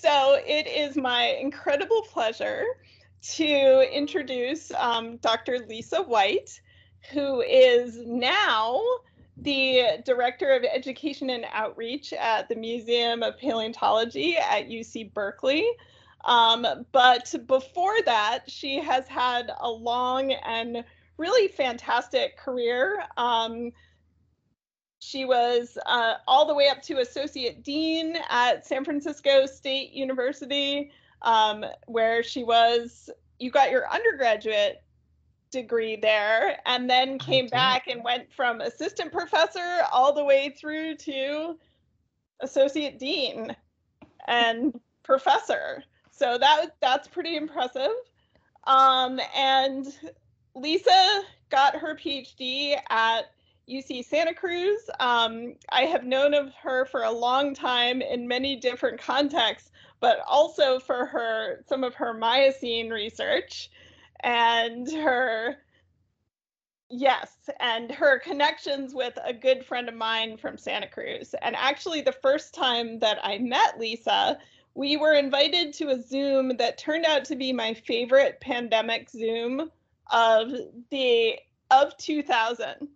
So it is my incredible pleasure to introduce um, Dr. Lisa White, who is now the Director of Education and Outreach at the Museum of Paleontology at UC Berkeley. Um, but before that, she has had a long and really fantastic career. Um, she was uh, all the way up to associate dean at San Francisco State University, um, where she was. You got your undergraduate degree there, and then came back and went from assistant professor all the way through to associate dean and professor. So that that's pretty impressive. Um, and Lisa got her PhD at UC Santa Cruz. Um, I have known of her for a long time in many different contexts, but also for her some of her Miocene research and her yes, and her connections with a good friend of mine from Santa Cruz. And actually, the first time that I met Lisa, we were invited to a Zoom that turned out to be my favorite pandemic Zoom of the of 2000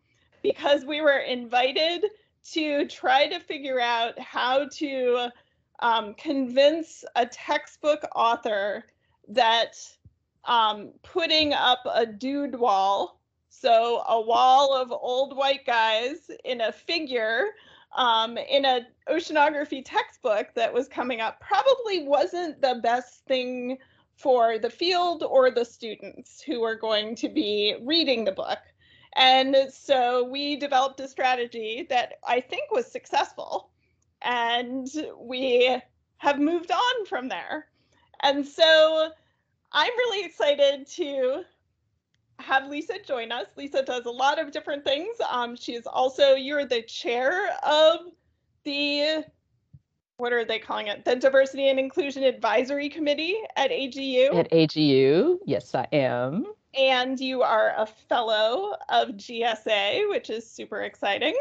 because we were invited to try to figure out how to um, convince a textbook author that um, putting up a dude wall, so a wall of old white guys in a figure um, in an oceanography textbook that was coming up, probably wasn't the best thing for the field or the students who are going to be reading the book. And so we developed a strategy that I think was successful. And we have moved on from there. And so I'm really excited to have Lisa join us. Lisa does a lot of different things. Um, she is also, you're the chair of the what are they calling it? The Diversity and Inclusion Advisory Committee at AGU. At AGU, yes, I am. And you are a fellow of GSA, which is super exciting,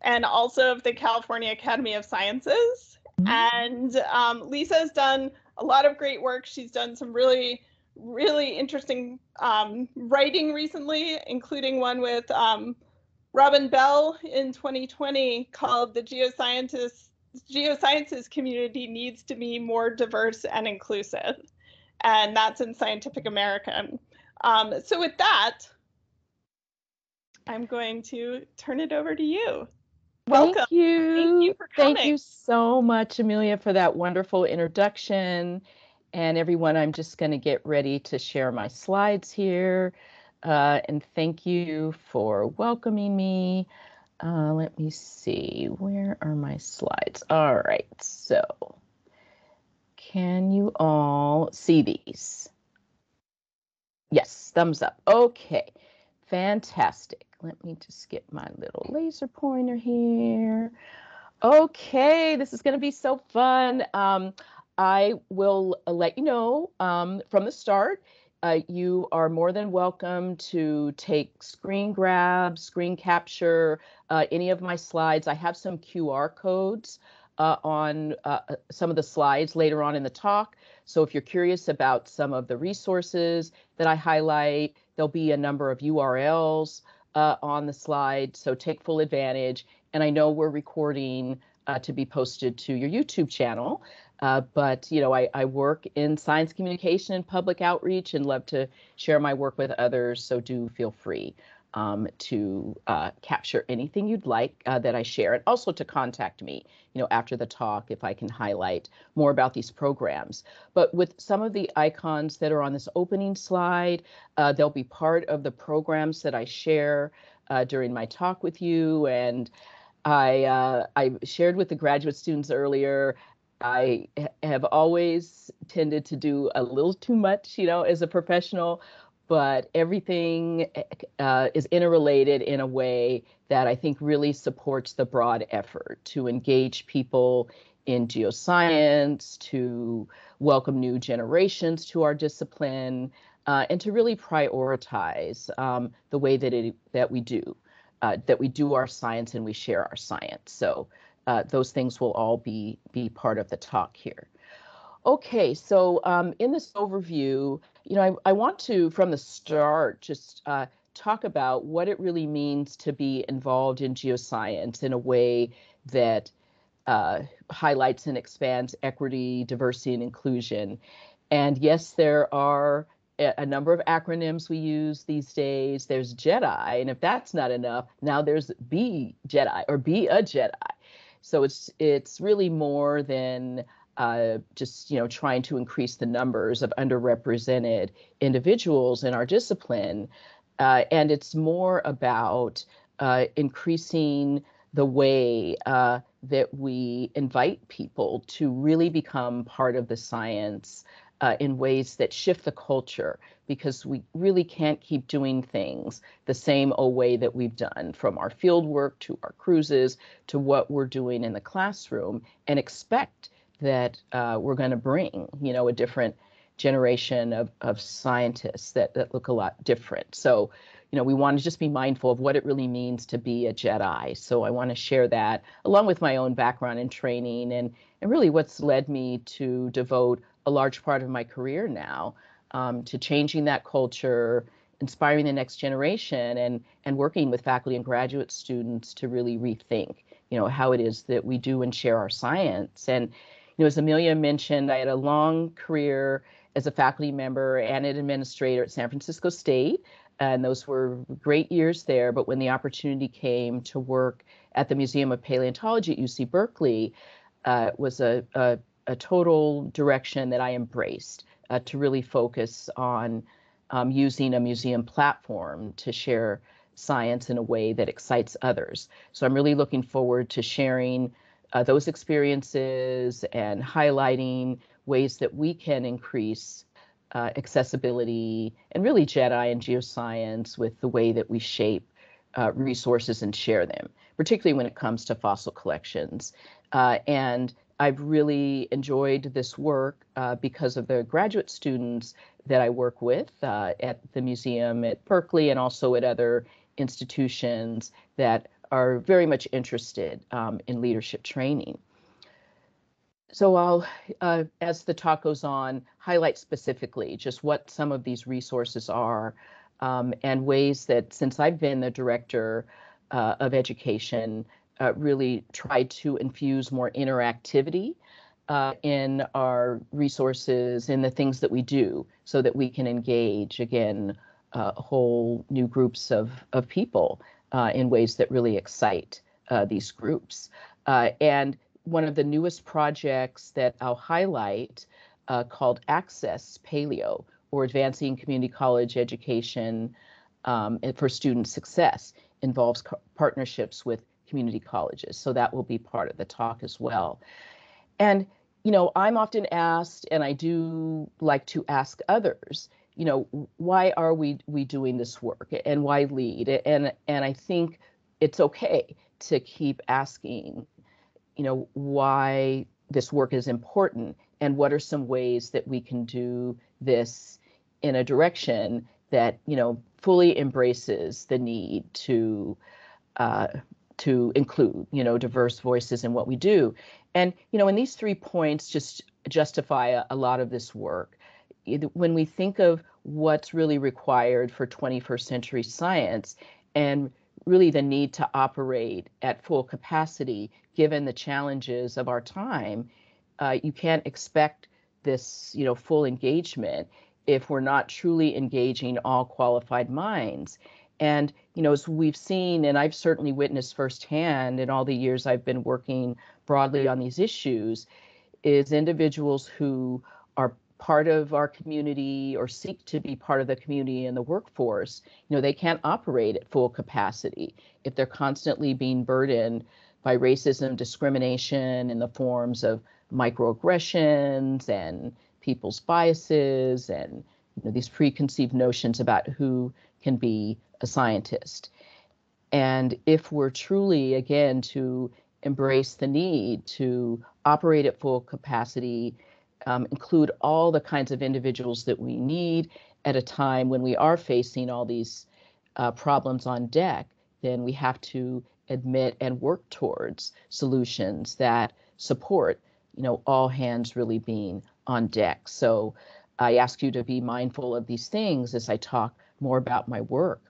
and also of the California Academy of Sciences. Mm-hmm. And um, Lisa has done a lot of great work. She's done some really, really interesting um, writing recently, including one with um, Robin Bell in 2020 called The Geoscientists geosciences community needs to be more diverse and inclusive. And that's in Scientific American. Um, so with that, I'm going to turn it over to you. Welcome. Thank you. Thank you for coming. Thank you so much, Amelia, for that wonderful introduction. And everyone, I'm just going to get ready to share my slides here. Uh, and thank you for welcoming me. Uh, let me see, where are my slides? All right, so can you all see these? Yes, thumbs up. Okay, fantastic. Let me just get my little laser pointer here. Okay, this is going to be so fun. Um, I will let you know um, from the start uh, you are more than welcome to take screen grab, screen capture, uh, any of my slides. I have some QR codes uh, on uh, uh, some of the slides later on in the talk. So if you're curious about some of the resources that I highlight, there'll be a number of URLs uh, on the slide. So take full advantage. And I know we're recording to be posted to your YouTube channel. Uh, but you know, I, I work in science communication and public outreach, and love to share my work with others. So do feel free um, to uh, capture anything you'd like uh, that I share, and also to contact me. You know, after the talk, if I can highlight more about these programs. But with some of the icons that are on this opening slide, uh, they'll be part of the programs that I share uh, during my talk with you and. I uh, I shared with the graduate students earlier I have always tended to do a little too much, you know, as a professional, but everything eh, uh, is interrelated in a way that I think really supports the broad effort to engage people in geoscience, to welcome new generations to our discipline, uh, and to really prioritize um, the way that it that we do, uh, that we do our science and we share our science. So uh, those things will all be be part of the talk here. Okay, so um, in this overview, you know, I, I, want to, from the start, just uh, talk about what it really means to be involved in geoscience in a way that uh, highlights and expands equity, diversity, and inclusion. And yes, there are a number of acronyms we use these days. There's JEDI, and if that's not enough, now there's Be Jedi or Be a Jedi. So it's it's really more than uh, just you know trying to increase the numbers of underrepresented individuals in our discipline, uh, and it's more about uh, increasing the way uh, that we invite people to really become part of the science uh, in ways that shift the culture because we really can't keep doing things the same old way that we've done from our field work to our cruises to what we're doing in the classroom and expect that uh, we're going to bring, you know, a different generation of, of scientists that, that look a lot different. So, you know, we want to just be mindful of what it really means to be a Jedi. So I want to share that along with my own background and training and, and really what's led me to devote a large part of my career now um, to changing that culture, inspiring the next generation, and and working with faculty and graduate students to really rethink, you know, how it is that we do and share our science. And know, as Amelia mentioned, I had a long career as a faculty member and an administrator at San Francisco State. And those were great years there. But when the opportunity came to work at the Museum of Paleontology at UC Berkeley, uh, was a, a a total direction that I embraced uh, to really focus on um, using a museum platform to share science in a way that excites others. So I'm really looking forward to sharing uh, those experiences and highlighting ways that we can increase uh, accessibility and really JEDI and geoscience with the way that we shape uh, resources and share them, particularly when it comes to fossil collections. Uh, and I've really enjoyed this work uh, because of the graduate students that I work with uh, at the museum at Berkeley and also at other institutions that are very much interested um, in leadership training. So I'll, uh, as the talk goes on, highlight specifically just what some of these resources are um, and ways that since I've been the director uh, of education, uh, really tried to infuse more interactivity uh, in our resources, in the things that we do, so that we can engage again uh, whole new groups of, of people uh, in ways that really excite uh, these groups. Uh, and one of the newest projects that I'll highlight called Access Paleo, or Advancing Community College Education um, for Student Success, involves partnerships with community colleges. So that will be part of the talk as well. And, you know, I'm often asked, and I do like to ask others, you know, why are we we doing this work and why lead? And and I think it's okay to keep asking, you know, why this work is important and what are some ways that we can do this in a direction that you know fully embraces the need to uh, to include, you know, diverse voices in what we do. And, you know, and these three points just justify a, a lot of this work. When we think of what's really required for 21st century science and really the need to operate at full capacity given the challenges of our time, uh, you can't expect this, you know, full engagement if we're not truly engaging all qualified minds. And, you know, as we've seen, and I've certainly witnessed firsthand in all the years I've been working broadly on these issues, is individuals who are part of our community or seek to be part of the community and the workforce, you know, they can't operate at full capacity if they're constantly being burdened by racism, discrimination in the forms of microaggressions and people's biases and you know, these preconceived notions about who can be a scientist. And if we're truly, again, to embrace the need to operate at full capacity, um, include all the kinds of individuals that we need at a time when we are facing all these uh, problems on deck, then we have to admit and work towards solutions that support, you know, all hands really being on deck. So I ask you to be mindful of these things as I talk more about my work.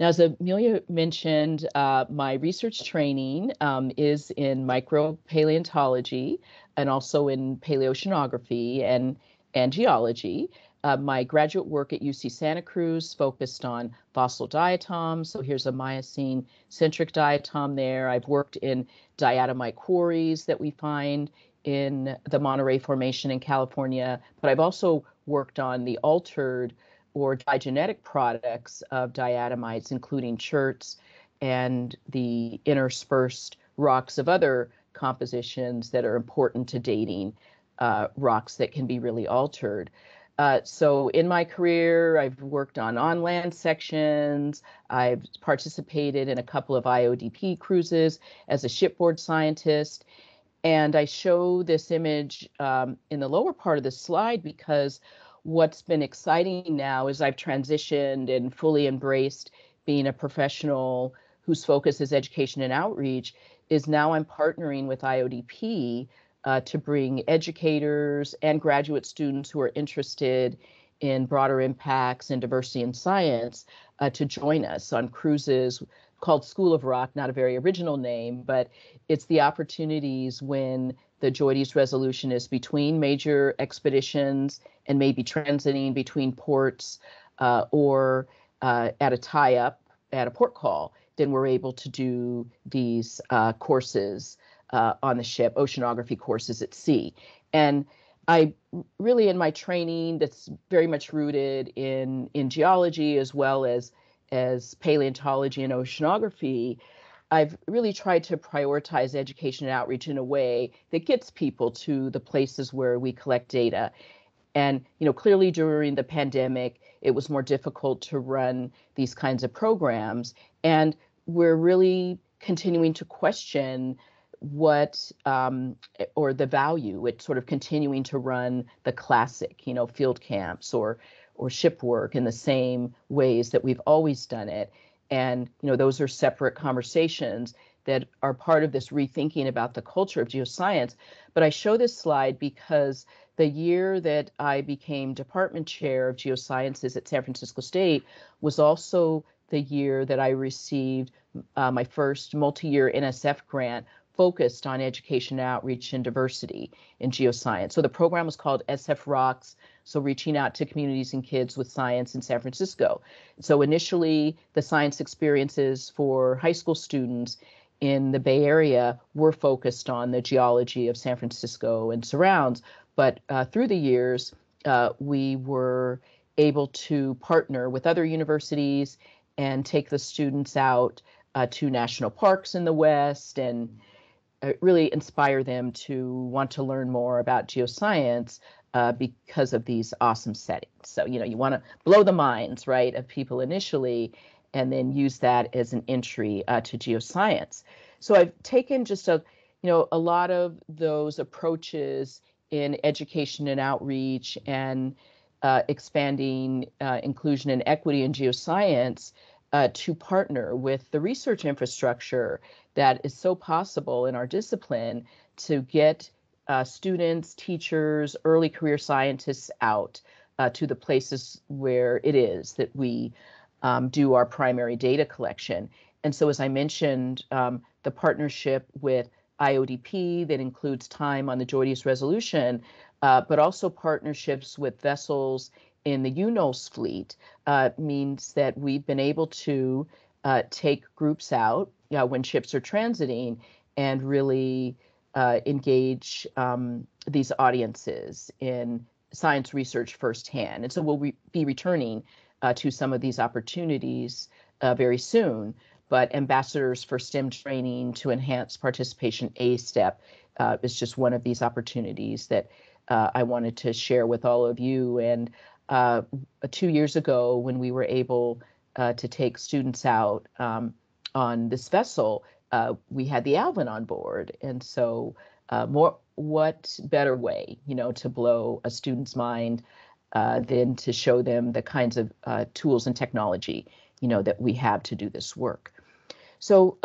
Now, as Amelia mentioned, uh, my research training um, is in micropaleontology and also in paleoceanography and, and geology. Uh, my graduate work at UC Santa Cruz focused on fossil diatoms. So here's a Miocene centric diatom there. I've worked in diatomite quarries that we find in the Monterey Formation in California, but I've also worked on the altered or diagenetic products of diatomites, including cherts and the interspersed rocks of other compositions that are important to dating uh, rocks that can be really altered. Uh, so in my career, I've worked on on-land sections. I've participated in a couple of IODP cruises as a shipboard scientist. And I show this image um, in the lower part of the slide because what's been exciting now is I've transitioned and fully embraced being a professional whose focus is education and outreach is now I'm partnering with IODP uh, to bring educators and graduate students who are interested in broader impacts and diversity in science uh, to join us on cruises called School of Rock, not a very original name, but it's the opportunities when the JOIDES resolution is between major expeditions and maybe transiting between ports uh, or uh, at a tie up at a port call, then we're able to do these uh, courses uh, on the ship, oceanography courses at sea. And I really, in my training, that's very much rooted in in geology as well as as paleontology and oceanography. I've really tried to prioritize education and outreach in a way that gets people to the places where we collect data. And you know, clearly during the pandemic, it was more difficult to run these kinds of programs, and we're really continuing to question what um, or the value it's sort of continuing to run the classic you know field camps or or ship work in the same ways that we've always done it. And you know those are separate conversations that are part of this rethinking about the culture of geoscience. But i show this slide because the year that i became department chair of geosciences at san francisco state was also the year that i received uh, my first multi-year nsf grant focused on education outreach and diversity in geoscience. So the program was called SF Rocks, so reaching out to communities and kids with science in San Francisco. So initially, the science experiences for high school students in the Bay Area were focused on the geology of San Francisco and surrounds, but uh, through the years, uh, we were able to partner with other universities and take the students out uh, to national parks in the West and uh, really inspire them to want to learn more about geoscience uh, because of these awesome settings. So, you know, you want to blow the minds, right, of people initially, and then use that as an entry uh, to geoscience. So I've taken just a, you know, a lot of those approaches in education and outreach and uh, expanding uh, inclusion and equity in geoscience uh, to partner with the research infrastructure that is so possible in our discipline to get uh, students, teachers, early career scientists out uh, to the places where it is that we um, do our primary data collection. And so, as I mentioned, um, the partnership with IODP that includes time on the JOIDES resolution, uh, but also partnerships with vessels in the UNOLS fleet uh, means that we've been able to uh, take groups out uh, when ships are transiting and really uh, engage um, these audiences in science research firsthand. And so we'll re- be returning uh, to some of these opportunities very soon. But ambassadors for STEM training to enhance participation A step is just one of these opportunities that I wanted to share with all of you. And uh, two years ago when we were able uh, to take students out um, on this vessel, uh, we had the Alvin on board, and so uh, more. What better way, you know, to blow a student's mind uh, than to show them the kinds of uh, tools and technology, you know, that we have to do this work. So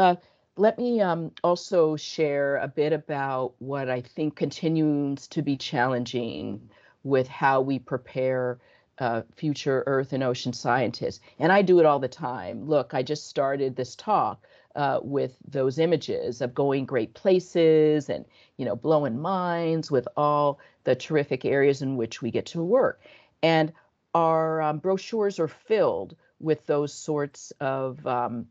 let me um, also share a bit about what I think continues to be challenging with how we prepare uh, future Earth and ocean scientists. And I do it all the time. Look, I just started this talk uh, with those images of going great places and you know blowing minds with all the terrific areas in which we get to work. And our um, brochures are filled with those sorts of um,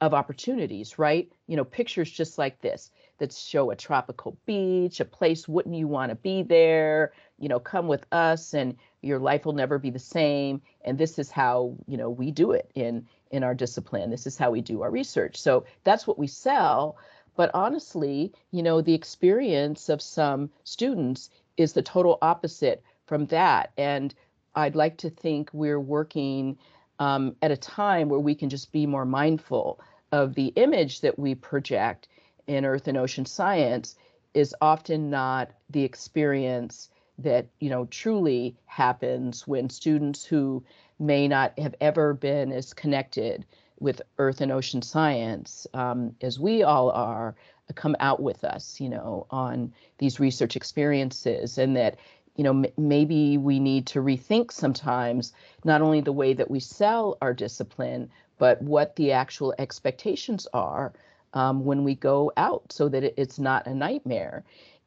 of opportunities, right? You know, pictures just like this that show a tropical beach, a place wouldn't you want to be there? You know, come with us and your life will never be the same. And this is how, you know, we do it in in our discipline. This is how we do our research. So that's what we sell. But honestly, you know, the experience of some students is the total opposite from that. And I'd like to think we're working um, at a time where we can just be more mindful of the image that we project in earth and ocean science is often not the experience that you know truly happens when students who may not have ever been as connected with earth and ocean science um, as we all are come out with us you know on these research experiences. And that you know, m- maybe we need to rethink sometimes not only the way that we sell our discipline, but what the actual expectations are um, when we go out so that it, it's not a nightmare.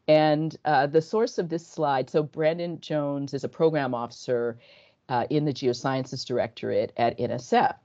And uh, the source of this slide so, Brandon Jones is a program officer uh, in the Geosciences Directorate at NSF.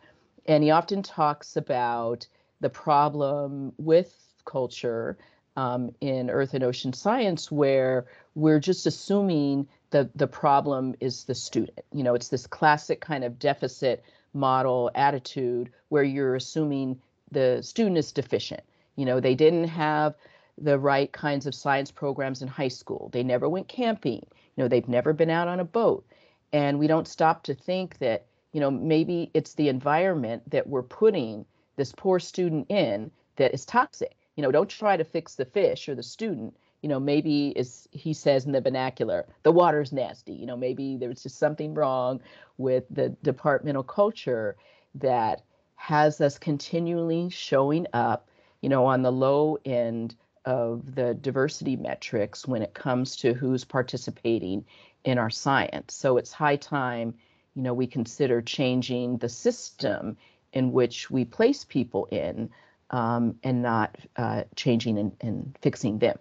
And he often talks about the problem with culture um, in earth and ocean science where we're just assuming the the problem is the student. You know, it's this classic kind of deficit model attitude where you're assuming the student is deficient. You know, they didn't have the right kinds of science programs in high school. They never went camping. You know, they've never been out on a boat. And we don't stop to think that, you know, maybe it's the environment that we're putting this poor student in that is toxic. You know, don't try to fix the fish or the student you know, maybe as he says in the vernacular, the water's nasty. You know, maybe there's just something wrong with the departmental culture that has us continually showing up, you know, on the low end of the diversity metrics when it comes to who's participating in our science. So it's high time, you know, we consider changing the system in which we place people in um, and not uh, changing and, and fixing them.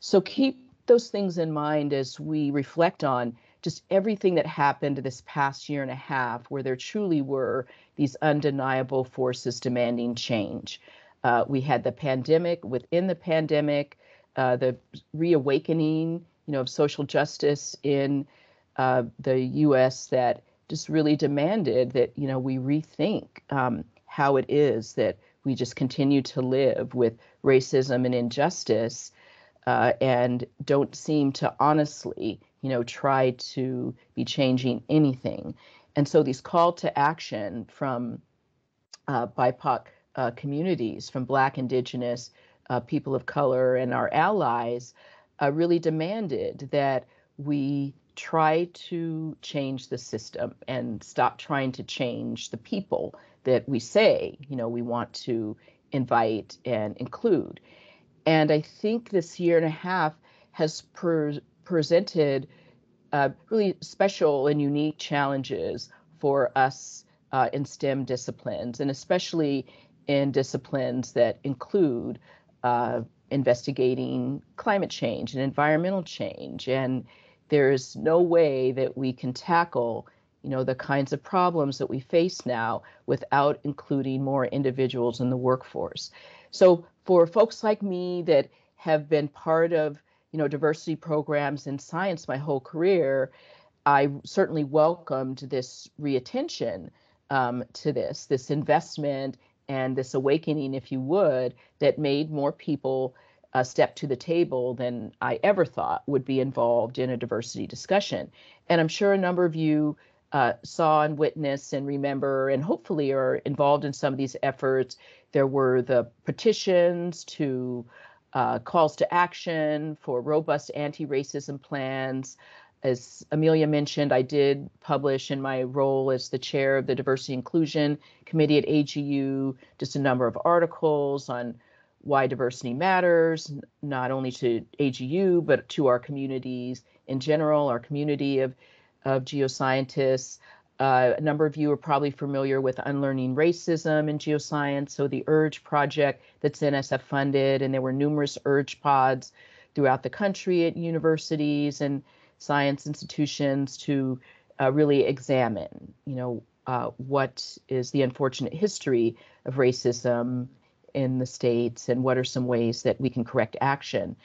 So keep those things in mind as we reflect on just everything that happened this past year and a half, where there truly were these undeniable forces demanding change. Uh, we had the pandemic, within the pandemic, uh, the reawakening, you know, of social justice in uh, the U.S. that just really demanded that you know we rethink um, how it is that we just continue to live with racism and injustice uh, and don't seem to honestly, you know, try to be changing anything. And so these call to action from uh, BIPOC uh, communities, from Black, Indigenous, uh, people of color, and our allies, uh, really demanded that we try to change the system and stop trying to change the people that we say, you know, we want to invite and include. And I think this year and a half has pre- presented uh, really special and unique challenges for us uh, in STEM disciplines, and especially in disciplines that include uh, investigating climate change and environmental change. And there's no way that we can tackle you know the kinds of problems that we face now without including more individuals in the workforce so for folks like me that have been part of you know diversity programs in science my whole career, I certainly welcomed this reattention um, to this, this investment and this awakening, if you would, that made more people uh, step to the table than I ever thought would be involved in a diversity discussion. And I'm sure a number of you uh, saw and witnessed and remember and hopefully are involved in some of these efforts. There were the petitions to uh, calls to action for robust anti racism plans. As Amelia mentioned, I did publish in my role as the chair of the Diversity Inclusion Committee at AGU just a number of articles on why diversity matters, not only to AGU, but to our communities in general, our community of, of geoscientists. Uh, a number of you are probably familiar with Unlearning Racism in Geoscience, so the URGE project that's NSF funded, and there were numerous URGE pods throughout the country at universities and science institutions to uh, really examine, you know, uh, what is the unfortunate history of racism in the states and what are some ways that we can correct action.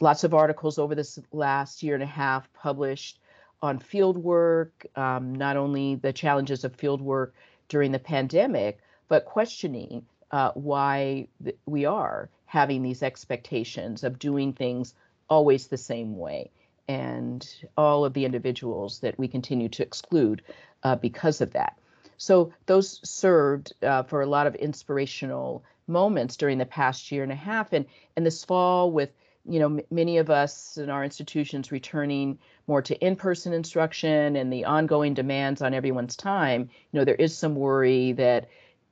Lots of articles over this last year and a half published on field work, um, not only the challenges of field work during the pandemic, but questioning uh, why th- we are having these expectations of doing things always the same way and all of the individuals that we continue to exclude uh, because of that. So those served uh, for a lot of inspirational moments during the past year and a half. And, and this fall, with you know m- many of us in our institutions returning more to in-person instruction and the ongoing demands on everyone's time, you know there is some worry that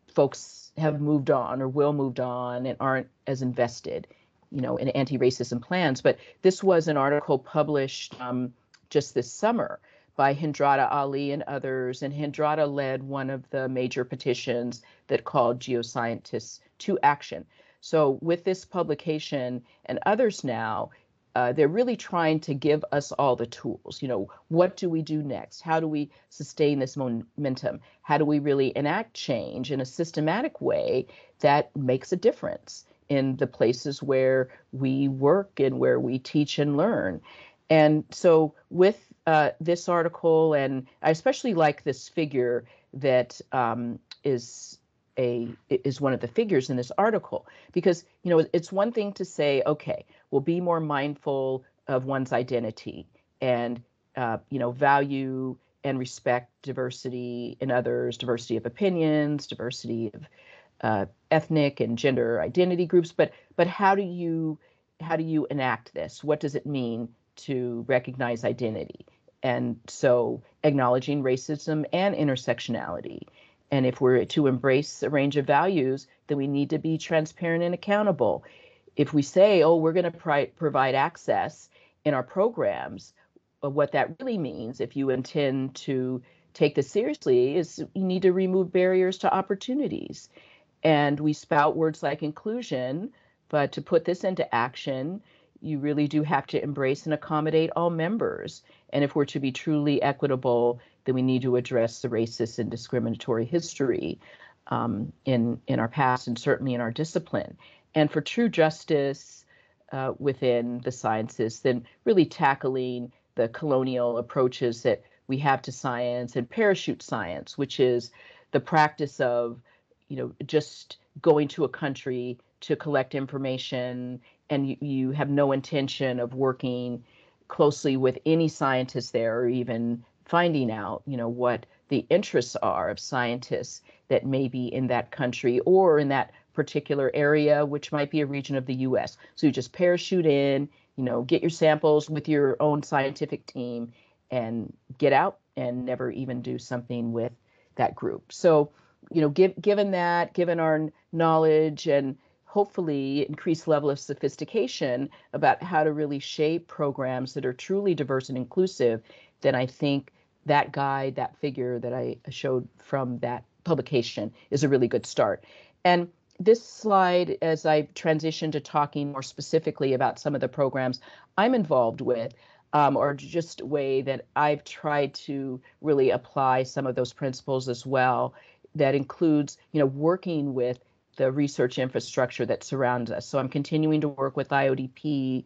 folks have moved on or will moved on and aren't as invested, you know, in anti-racism plans. But this was an article published um, just this summer by Hendratta Ali and others. And Hendratta led one of the major petitions that called geoscientists to action. So, with this publication and others now, uh, they're really trying to give us all the tools. You know, what do we do next? How do we sustain this momentum? How do we really enact change in a systematic way that makes a difference in the places where we work and where we teach and learn? And so, with uh, this article, and I especially like this figure that um, is a is one of the figures in this article. Because you know it's one thing to say okay we'll be more mindful of one's identity and uh, you know value and respect diversity in others diversity of opinions diversity of uh, ethnic and gender identity groups. But but how do you how do you enact this? What does it mean to recognize identity? And so acknowledging racism and intersectionality and if we're to embrace a range of values, then we need to be transparent and accountable. If we say, oh, we're going to provide access in our programs, uh, what that really means, if you intend to take this seriously, is you need to remove barriers to opportunities. And we spout words like inclusion, but to put this into action, you really do have to embrace and accommodate all members. And if we're to be truly equitable then we need to address the racist and discriminatory history um, in in our past and certainly in our discipline. And for true justice uh, within the sciences, then really tackling the colonial approaches that we have to science and parachute science, which is the practice of, you know, just going to a country to collect information and you, you have no intention of working closely with any scientist there or even finding out, you know, what the interests are of scientists that may be in that country or in that particular area, which might be a region of the US. So you just parachute in, you know, get your samples with your own scientific team and get out and never even do something with that group. So, you know, give, given that, given our knowledge and hopefully increased level of sophistication about how to really shape programs that are truly diverse and inclusive, then I think that guide, that figure that I showed from that publication is a really good start. And this slide, as I transition to talking more specifically about some of the programs I'm involved with, um, or just a way that I've tried to really apply some of those principles as well. That includes, you know, working with the research infrastructure that surrounds us. So I'm continuing to work with IODP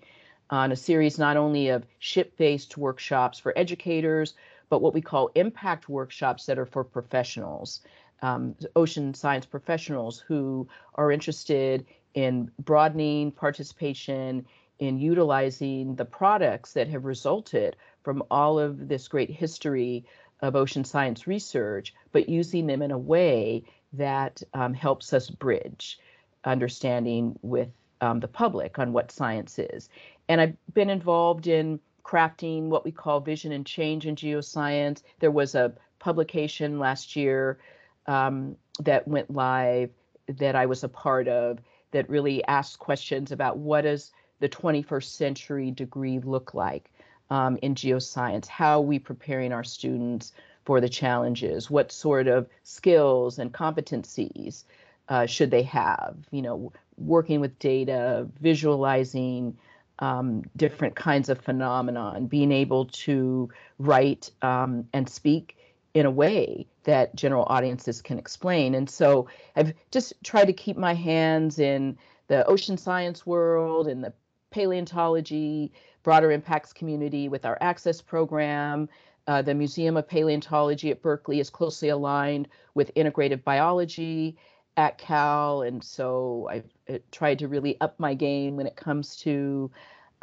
on a series not only of ship-based workshops for educators, but what we call impact workshops that are for professionals, um, ocean science professionals who are interested in broadening participation in utilizing the products that have resulted from all of this great history of ocean science research, but using them in a way that um, helps us bridge understanding with um, the public on what science is. And I've been involved in crafting what we call vision and change in geoscience. There was a publication last year um, that went live that I was a part of that really asked questions about what does the 21st century degree look like um, in geoscience? How are we preparing our students for the challenges? What sort of skills and competencies uh, should they have? You know, working with data, visualizing um, different kinds of phenomenon, being able to write um, and speak in a way that general audiences can explain. And so I've just tried to keep my hands in the ocean science world and the paleontology, broader impacts community with our access program. Uh, the Museum of Paleontology at Berkeley is closely aligned with integrative biology at Cal. And so I tried to really up my game when it comes to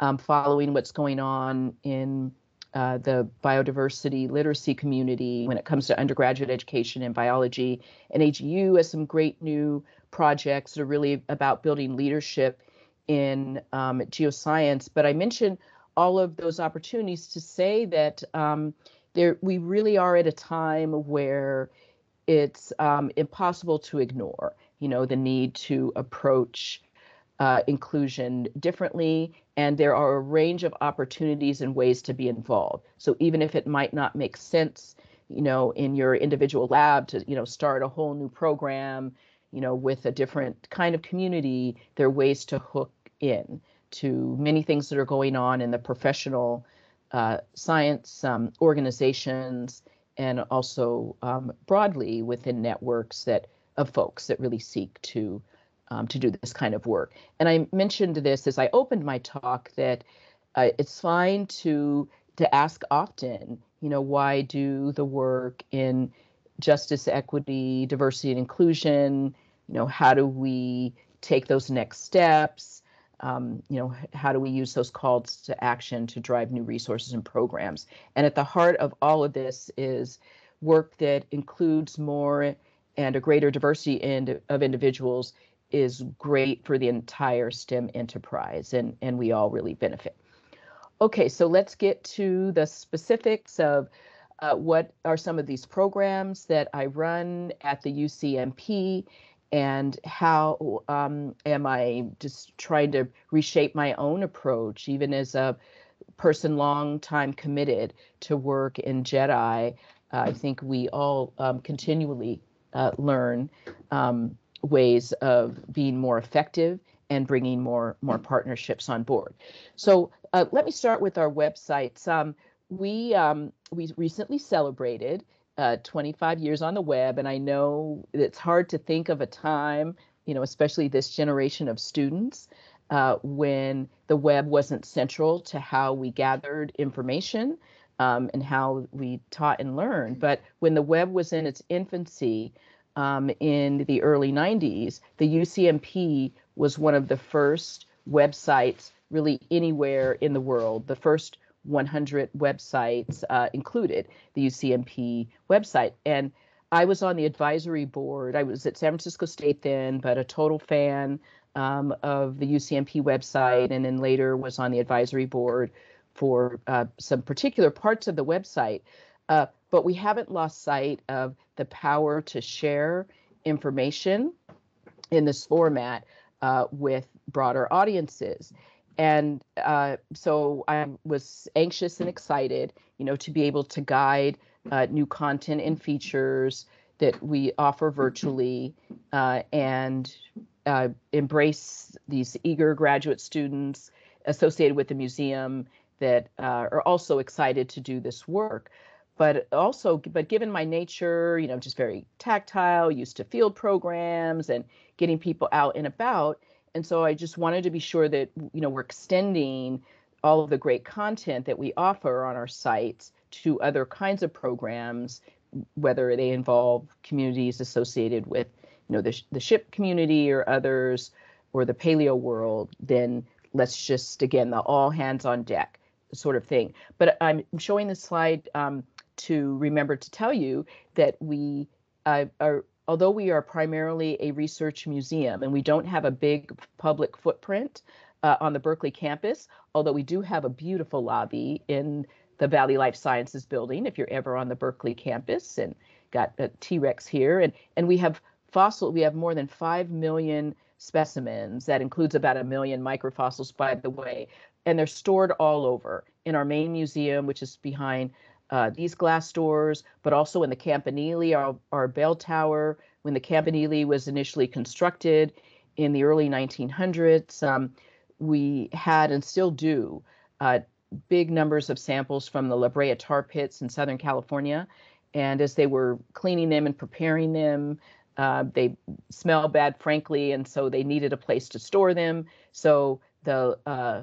um, following what's going on in uh, the biodiversity literacy community when it comes to undergraduate education in biology. And AGU has some great new projects that are really about building leadership in um, geoscience. But I mentioned all of those opportunities to say that um, there we really are at a time where it's um, impossible to ignore, you know, the need to approach uh, inclusion differently. And there are a range of opportunities and ways to be involved. So even if it might not make sense, you know, in your individual lab to, you know, start a whole new program, you know, with a different kind of community, there are ways to hook in to many things that are going on in the professional uh, science um, organizations and also um, broadly within networks that of folks that really seek to um, to do this kind of work. And I mentioned this as I opened my talk that uh, it's fine to to ask often, you know, why do the work in justice, equity, diversity, and inclusion? You know, how do we take those next steps? Um, you know, how do we use those calls to action to drive new resources and programs? And at the heart of all of this is work that includes more and a greater diversity in, of individuals is great for the entire STEM enterprise, and, and we all really benefit. Okay, so let's get to the specifics of uh, what are some of these programs that I run at the UCMP and how um, am I just trying to reshape my own approach, even as a person long time committed to work in JEDI. Uh, I think we all um, continually uh, learn um, ways of being more effective and bringing more more partnerships on board. So uh, let me start with our websites. Um, we um, we recently celebrated uh, 25 years on the web, and I know it's hard to think of a time, you know, especially this generation of students, uh, when the web wasn't central to how we gathered information um, and how we taught and learned. But when the web was in its infancy, um, in the early 90s, the UCMP was one of the first websites really anywhere in the world. The first 100 websites uh, included the UCMP website. And I was on the advisory board. I was at San Francisco State then, but a total fan um, of the UCMP website, and then later was on the advisory board for uh, some particular parts of the website. Uh, but we haven't lost sight of the power to share information in this format uh, with broader audiences. And uh, so I was anxious and excited, you know, to be able to guide uh, new content and features that we offer virtually uh, and uh, embrace these eager graduate students associated with the museum that are also excited to do this work. But also but given my nature you know just very tactile used to field programs and getting people out and about and so i just wanted to be sure that you know we're extending all of the great content that we offer on our sites to other kinds of programs whether they involve communities associated with you know the, the ship community or others or the paleo world then let's just again the all hands on deck sort of thing. But i'm showing this slide um, to remember to tell you that we uh, are, although we are primarily a research museum and we don't have a big public footprint uh, on the Berkeley campus, although we do have a beautiful lobby in the Valley Life Sciences building if you're ever on the Berkeley campus and got a T-Rex here and and we have fossil we have more than 5 million specimens. That includes about a million microfossils, by the way. And they're stored all over in our main museum, which is behind uh, these glass doors, but also in the Campanile, our, our bell tower. When the Campanile was initially constructed in the early 1900s, um, we had and still do uh, big numbers of samples from the La Brea tar pits in Southern California. And as they were cleaning them and preparing them, uh, they smell bad, frankly, and so they needed a place to store them. So the uh,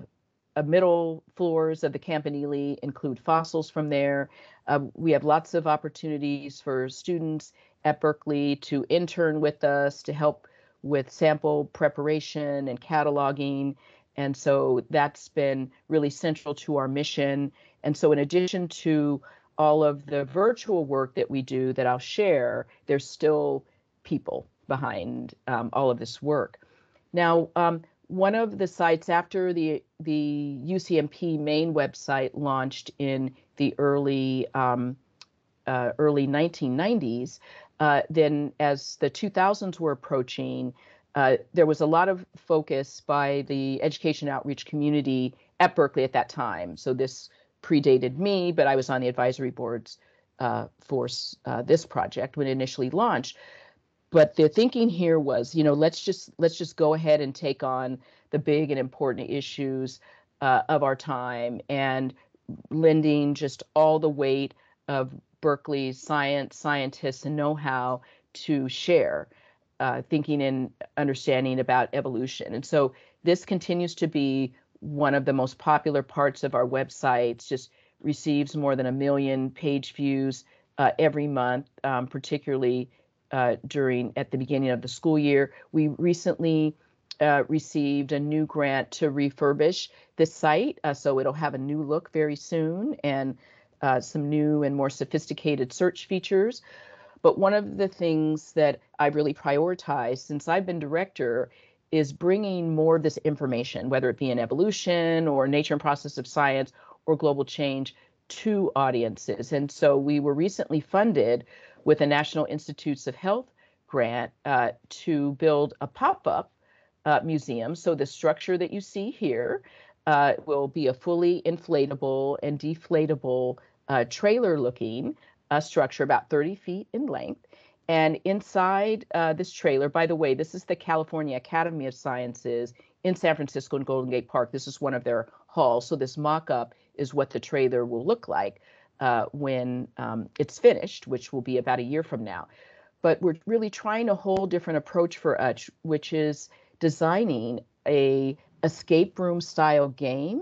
middle floors of the Campanile include fossils from there. Uh, we have lots of opportunities for students at Berkeley to intern with us to help with sample preparation and cataloging. And so that's been really central to our mission. And so, in addition to all of the virtual work that we do that I'll share, there's still people behind um, all of this work. Now, um, one of the sites after the the UCMP main website launched in the early um, uh, early 1990s, uh, then as the 2000s were approaching, uh, there was a lot of focus by the education outreach community at Berkeley at that time. So this predated me, but I was on the advisory boards uh, for uh, this project when it initially launched but the thinking here was you know let's just let's just go ahead and take on the big and important issues uh, of our time and lending just all the weight of berkeley's science scientists and know-how to share uh, thinking and understanding about evolution. And so this continues to be one of the most popular parts of our websites just receives more than a million page views uh, every month um, particularly uh, during at the beginning of the school year. We recently uh, received a new grant to refurbish this site, uh, so it'll have a new look very soon and uh, some new and more sophisticated search features. But one of the things that I've really prioritize since I've been director is bringing more of this information, whether it be in evolution or nature and process of science or global change, to audiences. And so we were recently funded with a National Institutes of Health grant uh, to build a pop up uh, museum. So the structure that you see here uh, will be a fully inflatable and deflatable uh, trailer looking uh, structure, about 30 feet in length. And inside uh, this trailer, by the way, this is the California Academy of Sciences in San Francisco and Golden Gate Park. This is one of their halls. So this mock up is what the trailer will look like uh, when um, it's finished, which will be about a year from now. But we're really trying a whole different approach for us, which is designing a escape room style game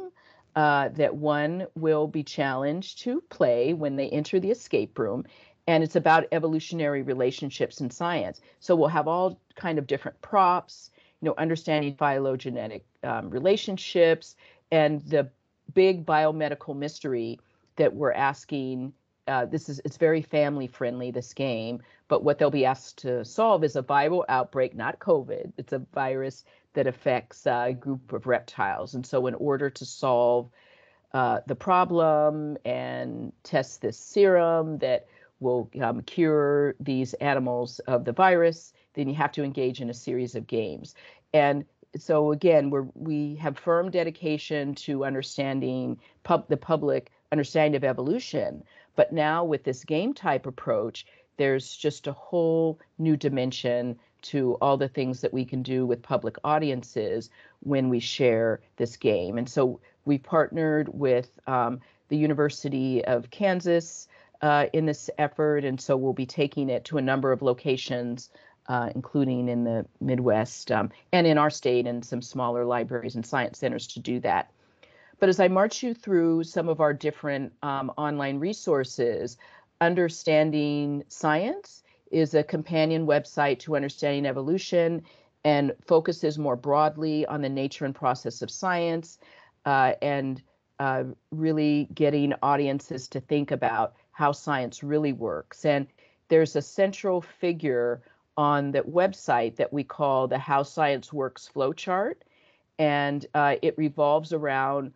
uh, that one will be challenged to play when they enter the escape room and it's about evolutionary relationships in science so we'll have all kind of different props you know understanding phylogenetic um, relationships and the big biomedical mystery that we're asking uh, this is it's very family friendly this game but what they'll be asked to solve is a viral outbreak not covid. It's a virus that affects uh, a group of reptiles. And so in order to solve uh, the problem and test this serum that will um, cure these animals of the virus then you have to engage in a series of games. And so again we're we have firm dedication to understanding pub, the public understanding of evolution. But now with this game type approach, there's just a whole new dimension to all the things that we can do with public audiences when we share this game. And so we partnered with um, the University of Kansas uh, in this effort. And so we'll be taking it to a number of locations, uh, including in the Midwest um, and in our state and some smaller libraries and science centers to do that. But as I march you through some of our different um, online resources, Understanding Science is a companion website to Understanding Evolution and focuses more broadly on the nature and process of science uh, and uh, really getting audiences to think about how science really works. And there's a central figure on that website that we call the How Science Works flowchart. And uh, it revolves around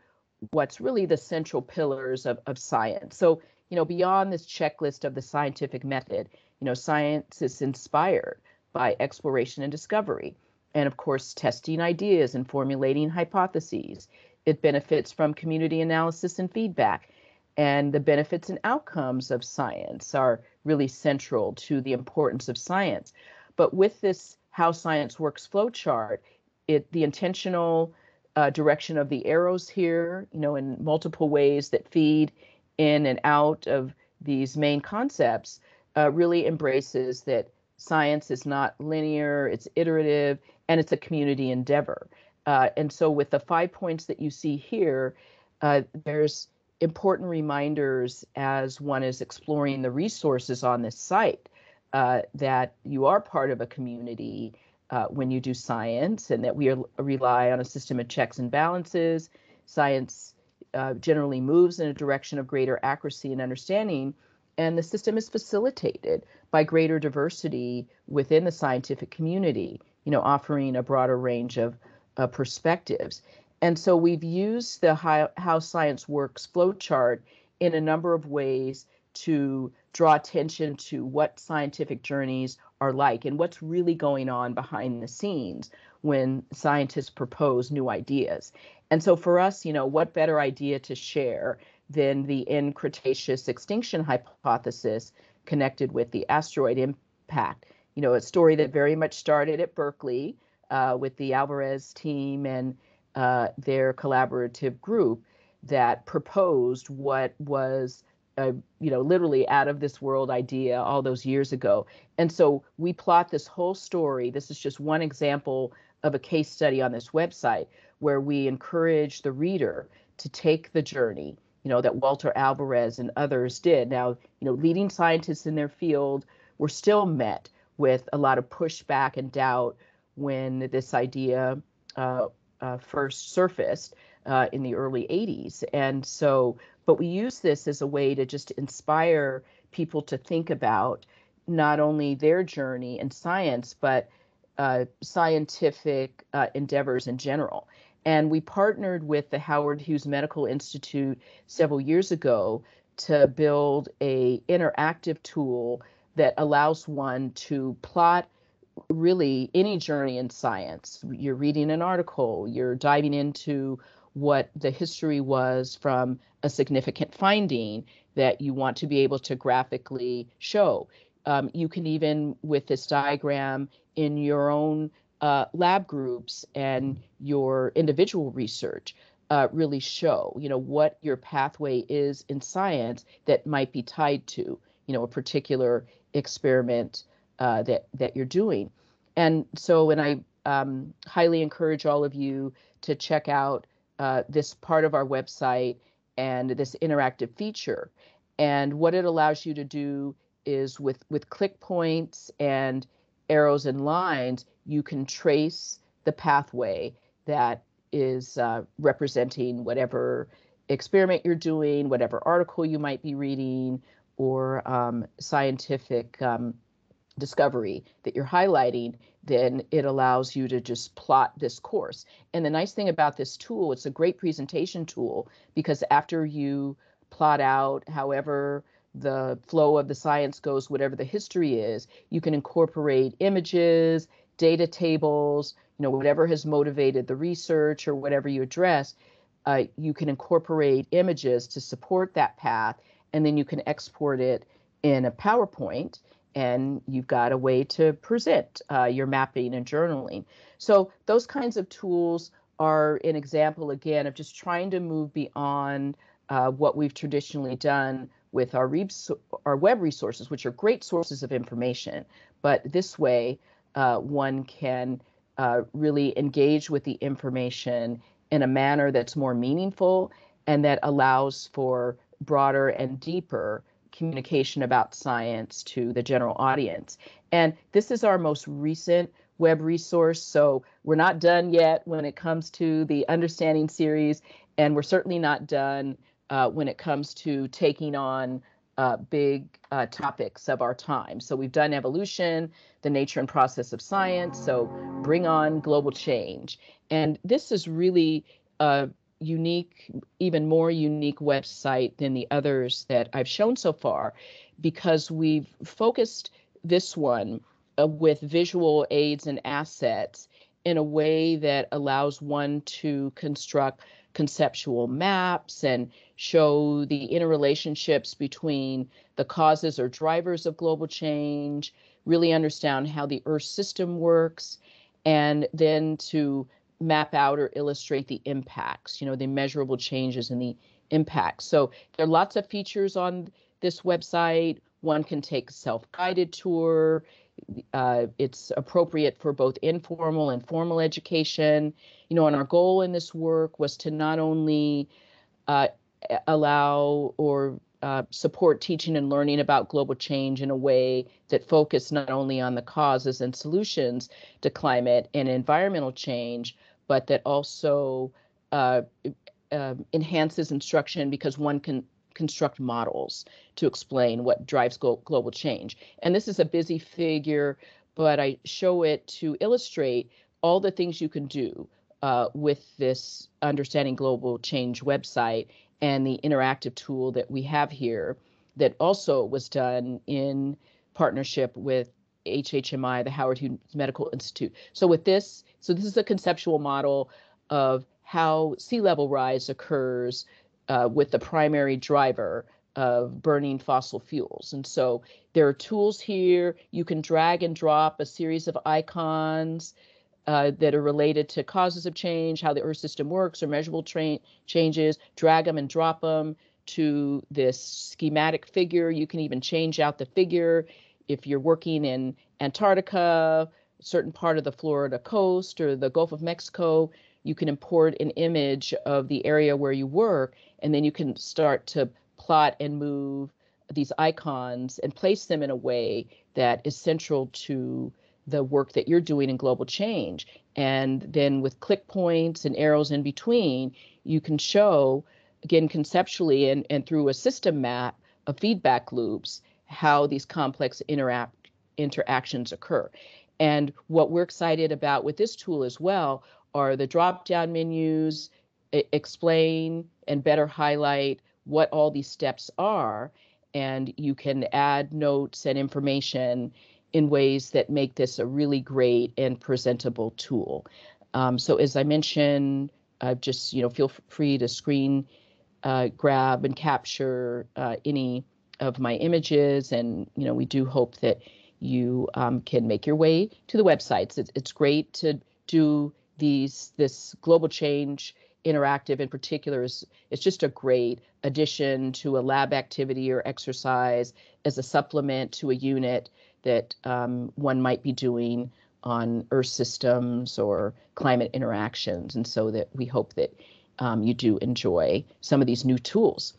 what's really the central pillars of, of science. So, you know, beyond this checklist of the scientific method, you know, science is inspired by exploration and discovery. and of course, testing ideas and formulating hypotheses. It benefits from community analysis and feedback. And the benefits and outcomes of science are really central to the importance of science. But with this How Science Works flowchart, it the intentional uh, direction of the arrows here, you know, in multiple ways that feed in and out of these main concepts, uh, really embraces that science is not linear, it's iterative, and it's a community endeavor. Uh, and so, with the five points that you see here, uh, there's important reminders as one is exploring the resources on this site uh, that you are part of a community uh, when you do science and that we are, rely on a system of checks and balances. Science uh, generally moves in a direction of greater accuracy and understanding, and the system is facilitated by greater diversity within the scientific community, you know, offering a broader range of uh, perspectives. And so we've used the how, how science works flowchart in a number of ways to draw attention to what scientific journeys are like and what's really going on behind the scenes when scientists propose new ideas. And so for us, you know, what better idea to share than the end Cretaceous extinction hypothesis connected with the asteroid impact? You know, a story that very much started at Berkeley uh, with the Alvarez team and uh, their collaborative group that proposed what was a, you know literally out of this world idea all those years ago. And so we plot this whole story. This is just one example of a case study on this website where we encourage the reader to take the journey you know that walter alvarez and others did. Now you know leading scientists in their field were still met with a lot of pushback and doubt when this idea uh, uh, first surfaced uh, in the early 80s. And so, but we use this as a way to just inspire people to think about not only their journey in science, but uh, scientific uh, endeavors in general. And we partnered with the Howard Hughes Medical Institute several years ago to build a interactive tool that allows one to plot really any journey in science. You're reading an article, you're diving into what the history was from a significant finding that you want to be able to graphically show. Um, you can even, with this diagram in your own uh, lab groups and your individual research, uh, really show, you know, what your pathway is in science that might be tied to, you know, a particular experiment uh, that that you're doing. And so, and I um, highly encourage all of you to check out uh, this part of our website and this interactive feature. And what it allows you to do is with with click points and arrows and lines, you can trace the pathway that is uh, representing whatever experiment you're doing, whatever article you might be reading, or um, scientific um, discovery that you're highlighting, then it allows you to just plot this course. And the nice thing about this tool, it's a great presentation tool because after you plot out however the flow of the science goes, whatever the history is, you can incorporate images, data tables, you know, whatever has motivated the research or whatever you address, uh, you can incorporate images to support that path, and then you can export it in a PowerPoint and you've got a way to present uh, your mapping and journaling. So those kinds of tools are an example again of just trying to move beyond uh, what we've traditionally done with our, our web resources, which are great sources of information. But this way, uh, one can uh, really engage with the information in a manner that's more meaningful and that allows for broader and deeper communication about science to the general audience. And this is our most recent web resource. So we're not done yet when it comes to the understanding series, and we're certainly not done uh, when it comes to taking on uh, big uh, topics of our time. So we've done evolution, the nature and process of science. So bring on global change. And this is really uh, unique, even more unique website than the others that I've shown so far because we've focused this one uh, with visual aids and assets in a way that allows one to construct conceptual maps and show the interrelationships between the causes or drivers of global change, really understand how the Earth system works, and then to map out or illustrate the impacts, you know, the measurable changes and the impacts. So there are lots of features on this website. One can take a self-guided tour. Uh, it's appropriate for both informal and formal education. You know, and our goal in this work was to not only uh, allow or uh, support teaching and learning about global change in a way that focus not only on the causes and solutions to climate and environmental change, but that also uh, uh, enhances instruction because one can construct models to explain what drives global change. And this is a busy figure, but I show it to illustrate all the things you can do uh, with this Understanding Global Change website and the interactive tool that we have here that also was done in partnership with HHMI, the Howard Hughes Medical Institute. So with this, so this is a conceptual model of how sea level rise occurs uh, with the primary driver of burning fossil fuels. And so there are tools here. You can drag and drop a series of icons uh, that are related to causes of change, how the Earth system works, or measurable tra- changes, drag them and drop them to this schematic figure. You can even change out the figure if you're working in Antarctica, a certain part of the Florida coast, or the Gulf of Mexico. You can import an image of the area where you work, and then you can start to plot and move these icons and place them in a way that is central to the work that you're doing in global change. And then with click points and arrows in between, you can show, again, conceptually and, and through a system map of feedback loops, how these complex interact interactions occur. And what we're excited about with this tool as well are the drop down menus, explain and better highlight what all these steps are. And you can add notes and information in ways that make this a really great and presentable tool. Um, so as I mentioned, uh, just you know feel free to screen uh, grab and capture uh, any of my images, and you know we do hope that you um, can make your way to the websites. It's, it's great to do these this global change interactive in particular is it's just a great addition to a lab activity or exercise as a supplement to a unit that um, one might be doing on Earth systems or climate interactions. And so that we hope that um, you do enjoy some of these new tools.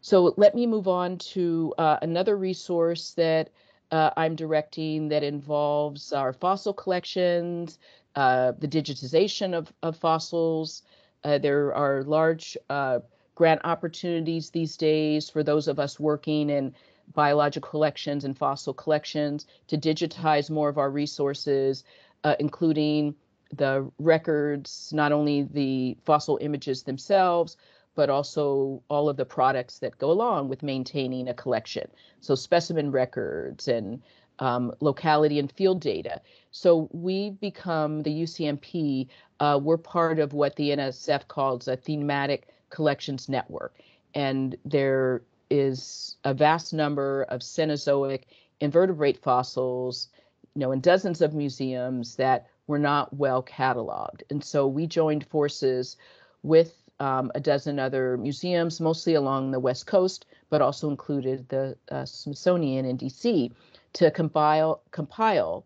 So let me move on to uh, another resource that uh, I'm directing that involves our fossil collections, uh, the digitization of, of fossils. Uh, there are large uh, grant opportunities these days for those of us working in biological collections and fossil collections to digitize more of our resources, uh, including the records, not only the fossil images themselves, but also all of the products that go along with maintaining a collection. So specimen records and um, locality and field data. So we become the UCMP, uh, we're part of what the NSF calls a thematic collections network. And there is a vast number of Cenozoic invertebrate fossils, you know, in dozens of museums that were not well cataloged. And so we joined forces with um, a dozen other museums, mostly along the West Coast, but also included the uh, Smithsonian in DC, to compile compile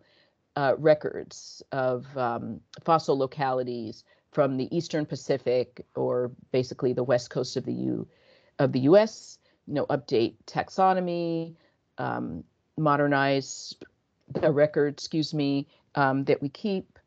uh, records of um, fossil localities from the Eastern Pacific, or basically the West Coast of the U of the U.S you know, update taxonomy, um, modernize the record, excuse me, um, that we keep.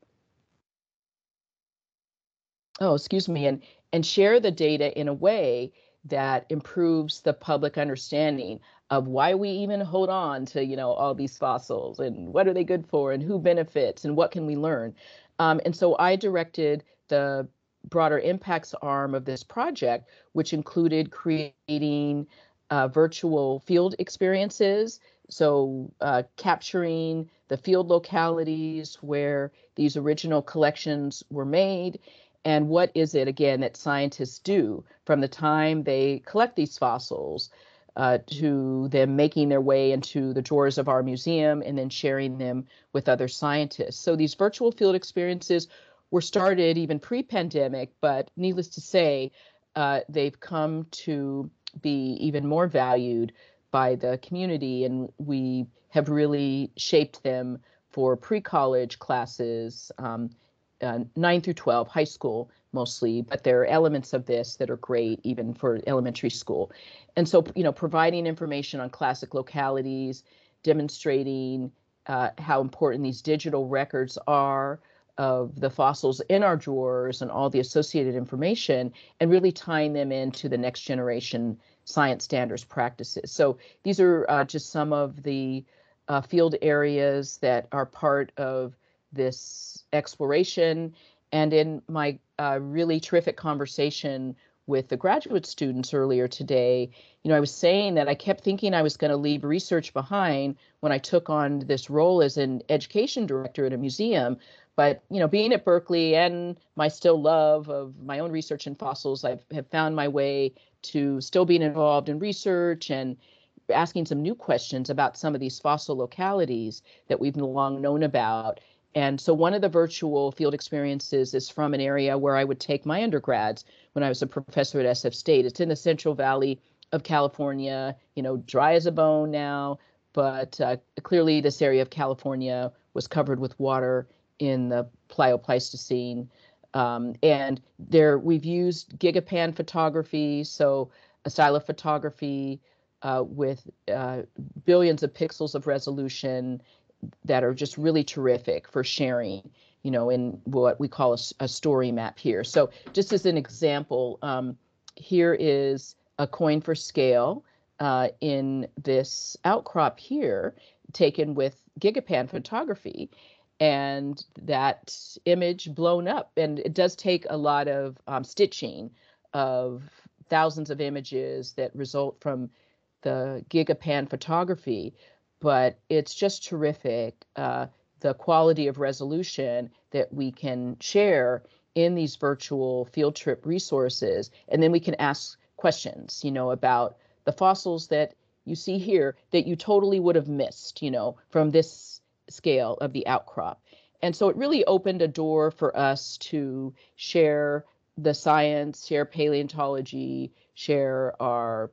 Oh, excuse me, and and share the data in a way that improves the public understanding of why we even hold on to you know all these fossils and what are they good for and who benefits and what can we learn um, and so i directed the broader impacts arm of this project which included creating uh, virtual field experiences. So, uh, capturing the field localities where these original collections were made, and what is it again that scientists do from the time they collect these fossils uh, to them making their way into the drawers of our museum and then sharing them with other scientists. So, these virtual field experiences were started even pre pandemic, but needless to say, uh, they've come to be even more valued by the community, and we have really shaped them for pre college classes, um, uh, 9 through 12, high school mostly, but there are elements of this that are great even for elementary school. And so, you know, providing information on classic localities, demonstrating uh, how important these digital records are of the fossils in our drawers and all the associated information and really tying them into the next generation science standards practices. So these are uh, just some of the uh, field areas that are part of this exploration. And in my uh, really terrific conversation with the graduate students earlier today, you know, I was saying that I kept thinking I was going to leave research behind when I took on this role as an education director at a museum. But you know, being at Berkeley and my still love of my own research in fossils, I have found my way to still being involved in research and asking some new questions about some of these fossil localities that we've long known about. And so one of the virtual field experiences is from an area where I would take my undergrads when I was a professor at SF State. It's in the Central Valley of California, you know, dry as a bone now, but uh, clearly this area of California was covered with water in the Pliocene. Um, and there we've used gigapan photography, so a style of photography uh, with uh, billions of pixels of resolution that are just really terrific for sharing, you know, in what we call a, a story map here. So just as an example, um, here is a coin for scale uh, in this outcrop here taken with gigapan photography and that image blown up. And it does take a lot of um, stitching of thousands of images that result from the gigapan photography, but it's just terrific. Uh, the quality of resolution that we can share in these virtual field trip resources. And then we can ask questions, you know, about the fossils that you see here that you totally would have missed, you know, from this scale of the outcrop. And so it really opened a door for us to share the science, share paleontology, share our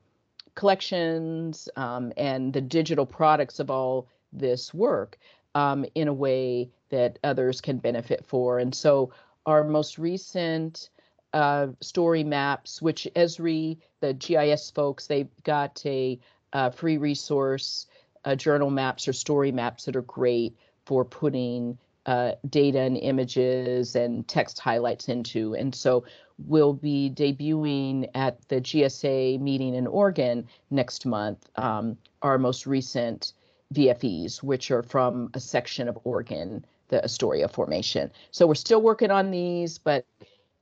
collections um, and the digital products of all this work um, in a way that others can benefit for. And so our most recent uh, story maps, which Esri, the GIS folks, they've got a, a free resource uh, journal maps or story maps that are great for putting uh, data and images and text highlights into. And so we'll be debuting at the GSA meeting in Oregon next month um, our most recent VFEs, which are from a section of Oregon, the Astoria Formation. So we're still working on these, but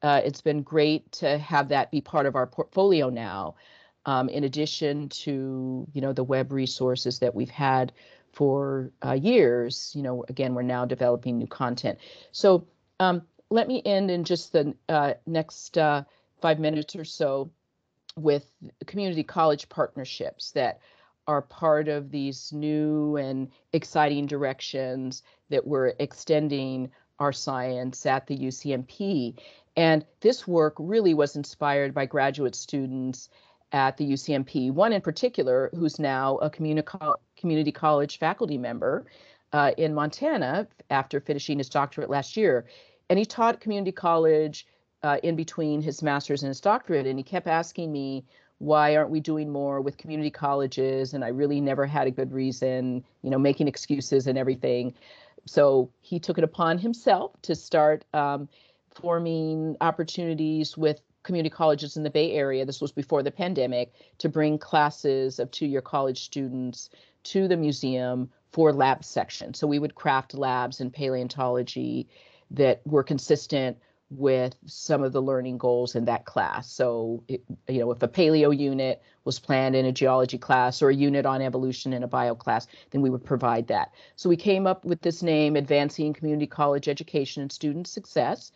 uh, it's been great to have that be part of our portfolio now um, in addition to you know the web resources that we've had for uh, years. You know, again, we're now developing new content. So um, let me end in just the uh, next uh, five minutes or so with community college partnerships that are part of these new and exciting directions that we're extending our science at the UCMP. And this work really was inspired by graduate students at the UCMP, one in particular who's now a community, community college faculty member uh, in Montana after finishing his doctorate last year. And he taught community college uh, in between his master's and his doctorate. And he kept asking me, why aren't we doing more with community colleges? And I really never had a good reason, you know, making excuses and everything. So he took it upon himself to start um, forming opportunities with community colleges in the Bay Area, this was before the pandemic, to bring classes of two year college students to the museum for lab section. So we would craft labs in paleontology that were consistent with some of the learning goals in that class. So, it, you know, if a paleo unit was planned in a geology class or a unit on evolution in a bio class, then we would provide that. So we came up with this name, Advancing Community College Education and Student Success.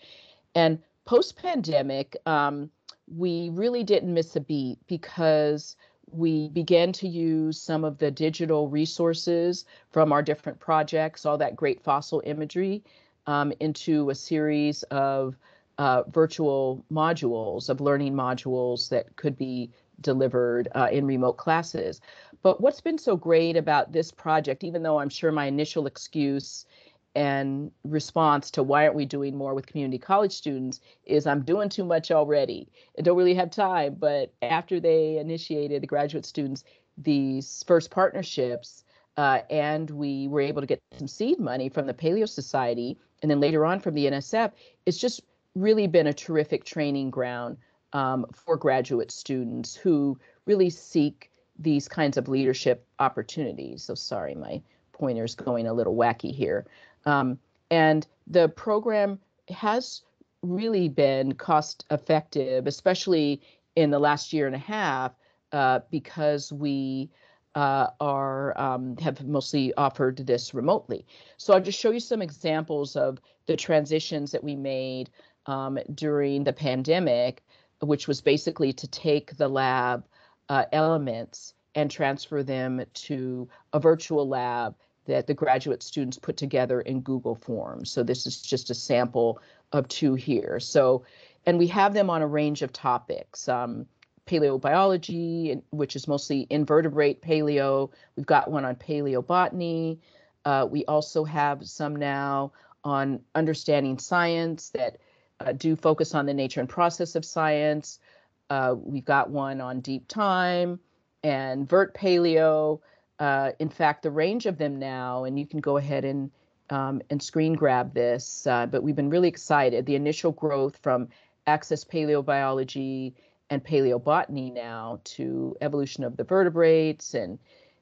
And post pandemic, um, we really didn't miss a beat because we began to use some of the digital resources from our different projects, all that great fossil imagery um, into a series of uh, virtual modules, of learning modules that could be delivered uh, in remote classes. But what's been so great about this project, even though I'm sure my initial excuse and response to why aren't we doing more with community college students is I'm doing too much already and don't really have time. But after they initiated the graduate students, these first partnerships, uh, and we were able to get some seed money from the Paleo Society and then later on from the NSF, it's just really been a terrific training ground um, for graduate students who really seek these kinds of leadership opportunities. So sorry, my pointer's going a little wacky here. Um, and the program has really been cost effective, especially in the last year and a half, uh, because we uh, are um, have mostly offered this remotely. So I'll just show you some examples of the transitions that we made um, during the pandemic, which was basically to take the lab uh, elements and transfer them to a virtual lab that the graduate students put together in Google Forms. So this is just a sample of two here. So, and we have them on a range of topics. Um, paleobiology, which is mostly invertebrate paleo. We've got one on paleobotany. Uh, we also have some now on understanding science that uh, do focus on the nature and process of science. Uh, we've got one on deep time and vert paleo. Uh, in fact, the range of them now, and you can go ahead and um, and screen grab this, uh, but we've been really excited. The initial growth from access paleobiology and paleobotany now to evolution of the vertebrates and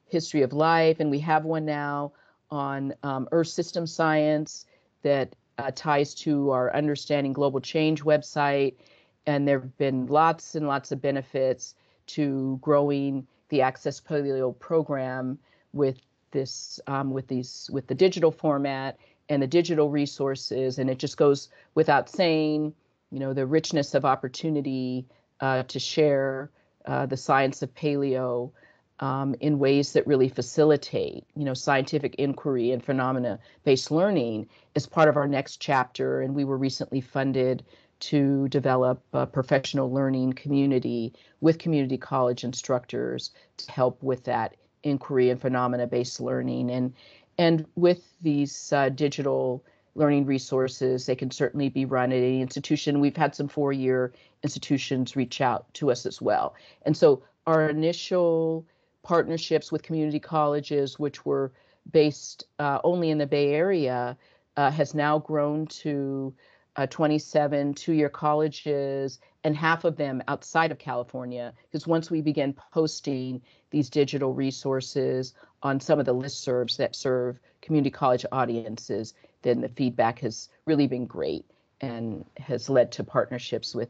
history of life. And we have one now on um, Earth system science that uh, ties to our Understanding Global Change website. And there have been lots and lots of benefits to growing the Access Paleo program with this, um, with these, with the digital format and the digital resources. And it just goes without saying, you know, the richness of opportunity uh, to share uh, the science of paleo um, in ways that really facilitate, you know, scientific inquiry and phenomena-based learning is part of our next chapter. And we were recently funded to develop a professional learning community with community college instructors to help with that inquiry and phenomena-based learning. And and with these uh, digital learning resources. They can certainly be run at any institution. We've had some four year institutions reach out to us as well. And so our initial partnerships with community colleges, which were based uh, only in the Bay Area, uh, has now grown to uh, 27 two year colleges and half of them outside of California. Because once we begin posting these digital resources on some of the listservs that serve community college audiences, then the feedback has really been great and has led to partnerships with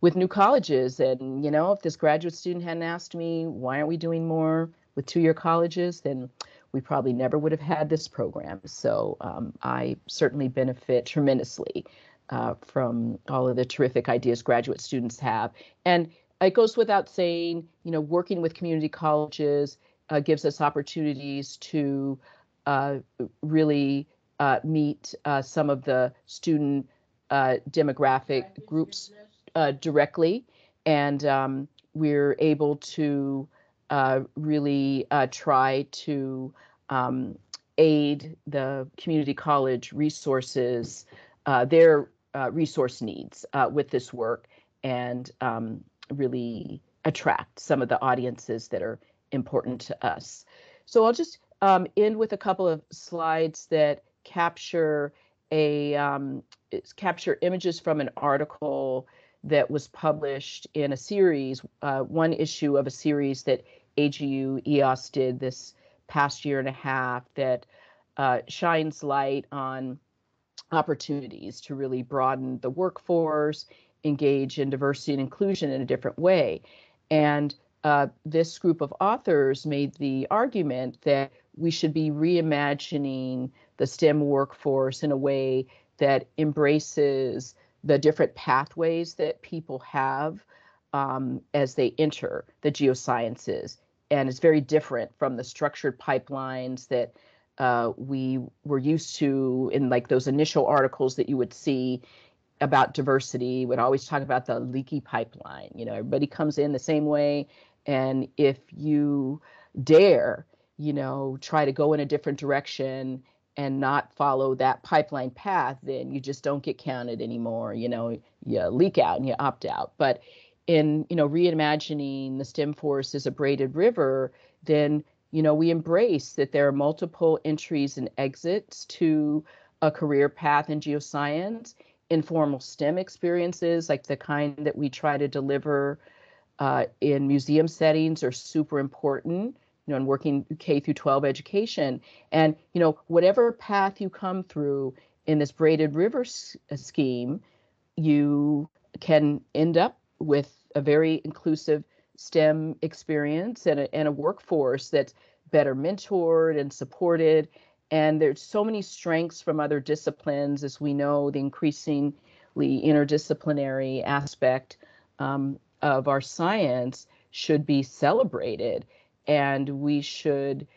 with new colleges. And you know, if this graduate student hadn't asked me why aren't we doing more with two-year colleges, then we probably never would have had this program. So um, I certainly benefit tremendously uh, from all of the terrific ideas graduate students have. And it goes without saying, you know, working with community colleges uh, gives us opportunities to uh, really uh, meet uh, some of the student uh, demographic groups uh, directly, and um, we're able to uh, really try to um, aid the community college resources, their resource needs with this work, and um, really attract some of the audiences that are important to us. So I'll just um, end with a couple of slides that capture a um, capture images from an article that was published in a series, uh, one issue of a series that AGU EOS did this past year and a half that uh, shines light on opportunities to really broaden the workforce, engage in diversity and inclusion in a different way. And uh, this group of authors made the argument that we should be reimagining the STEM workforce in a way that embraces the different pathways that people have um, as they enter the geosciences. And it's very different from the structured pipelines that uh, we were used to in like those initial articles that you would see about diversity would always talk about the leaky pipeline. You know, everybody comes in the same way. And if you dare, you know, try to go in a different direction and not follow that pipeline path, then you just don't get counted anymore. You know, you leak out and you opt out. But in, you know, reimagining the STEM force as a braided river, then, you know, we embrace that there are multiple entries and exits to a career path in geoscience informal STEM experiences, like the kind that we try to deliver uh, in museum settings, are super important. You know, in working K through 12 education, and you know, whatever path you come through in this braided river s- uh, scheme, you can end up with a very inclusive STEM experience and a, and a workforce that's better mentored and supported and there's so many strengths from other disciplines, as we know, the increasingly interdisciplinary aspect um, of our science should be celebrated. And we should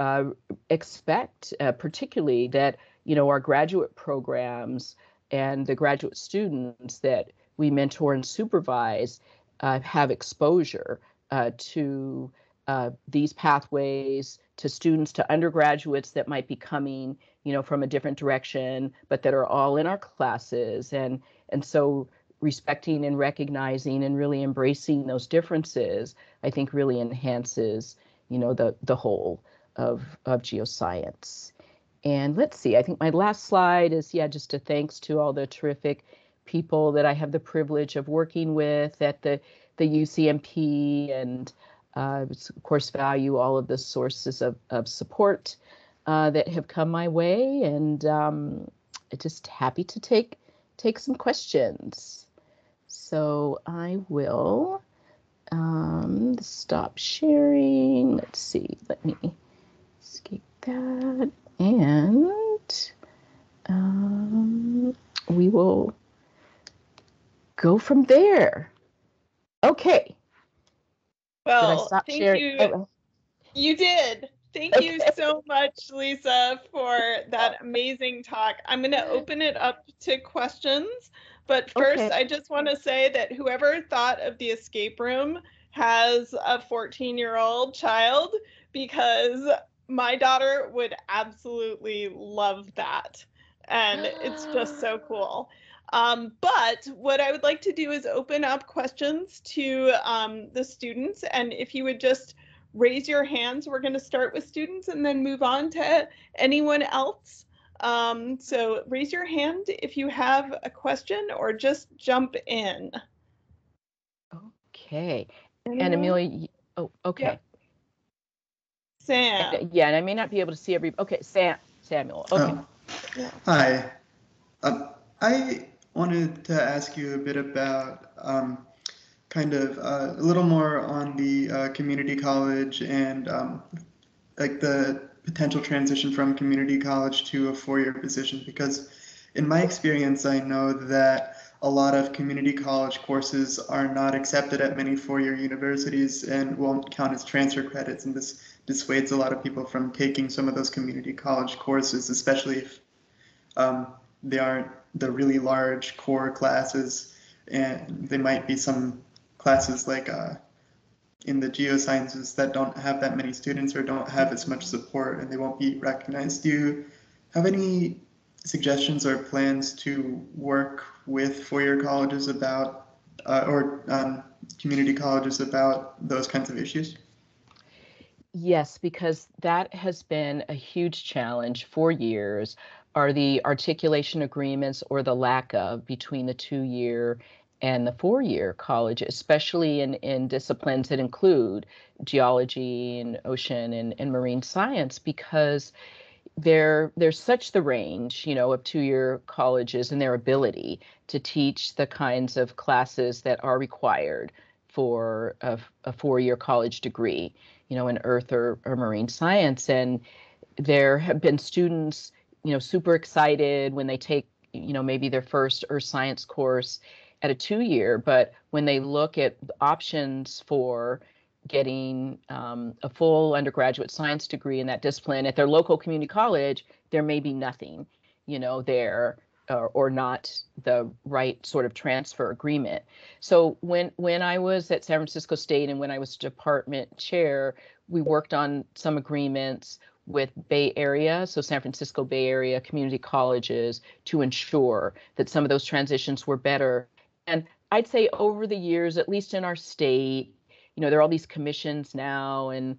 uh, expect, uh, particularly, that you know our graduate programs and the graduate students that we mentor and supervise uh, have exposure uh, to uh, these pathways to students to undergraduates that might be coming you know from a different direction but that are all in our classes. And and so respecting and recognizing and really embracing those differences i think really enhances you know the the whole of of geoscience. And let's see i think my last slide is yeah just a thanks to all the terrific people that i have the privilege of working with at the the ucmp and uh, of course, value all of the sources of, of support uh, that have come my way, and um, just happy to take take some questions. So I will um, stop sharing. Let's see. Let me escape that, and um, we will go from there. Okay. Well, thank sharing? you. Oh. You did. Thank okay. you so much, Lisa, for that amazing talk. I'm going to open it up to questions. But first, okay. I just want to say that whoever thought of the escape room has a 14 year old child because my daughter would absolutely love that. And it's just so cool. Um, but what I would like to do is open up questions to um, the students. And if you would just raise your hands, we're going to start with students and then move on to anyone else. Um, so raise your hand if you have a question or just jump in. Okay. Anyone? And Amelia, oh, okay. Yep. Sam. Yeah, and I may not be able to see every. Okay, Sam, Samuel. Okay. Oh. Hi. Uh, I wanted to ask you a bit about um, kind of uh, a little more on the uh, community college and um, like the potential transition from community college to a four-year position. Because in my experience i know that a lot of community college courses are not accepted at many four-year universities and won't count as transfer credits. And this dissuades a lot of people from taking some of those community college courses especially if um, they aren't the really large core classes, and there might be some classes like uh, in the geosciences that don't have that many students or don't have as much support, and they won't be recognized. Do you have any suggestions or plans to work with four-year colleges about uh, or um, community colleges about those kinds of issues? Yes, because that has been a huge challenge for years are the articulation agreements or the lack of between the two year and the four year college, especially in, in disciplines that include geology and ocean and, and marine science, because there there's such the range you know of two-year colleges and their ability to teach the kinds of classes that are required for a, a four-year college degree you know in earth or, or marine science. And there have been students you know super excited when they take you know maybe their first earth science course at a two-year but when they look at options for getting um, a full undergraduate science degree in that discipline at their local community college, there may be nothing, you know, there or, or not the right sort of transfer agreement. So when when I was at San Francisco State and when I was department chair, we worked on some agreements with Bay Area, so San Francisco Bay Area community colleges to ensure that some of those transitions were better. And I'd say over the years, at least in our state, you know, there are all these commissions now and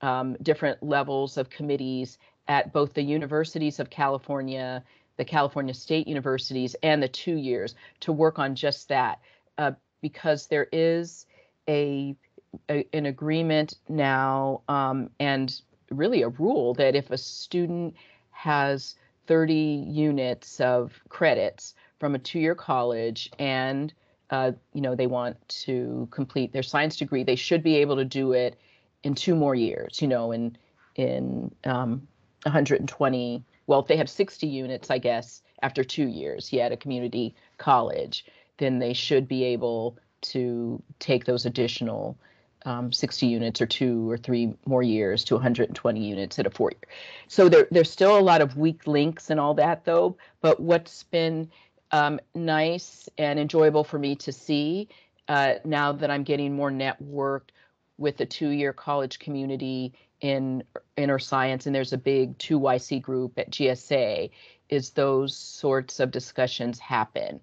um, different levels of committees at both the universities of California, the California State Universities, and the two years to work on just that, uh, because there is a, a an agreement now um, and really a rule that if a student has 30 units of credits from a two-year college and uh, you know, they want to complete their science degree, they should be able to do it in two more years, you know, in in um, 120. Well, if they have 60 units, I guess, after two years, yeah, at a community college, then they should be able to take those additional um, 60 units or two or three more years to 120 units at a four year. So there, there's still a lot of weak links and all that, though. But what's been um, nice and enjoyable for me to see uh, now that I'm getting more networked with the two-year college community in inner science, and there's a big 2YC group at GSA, is those sorts of discussions happen.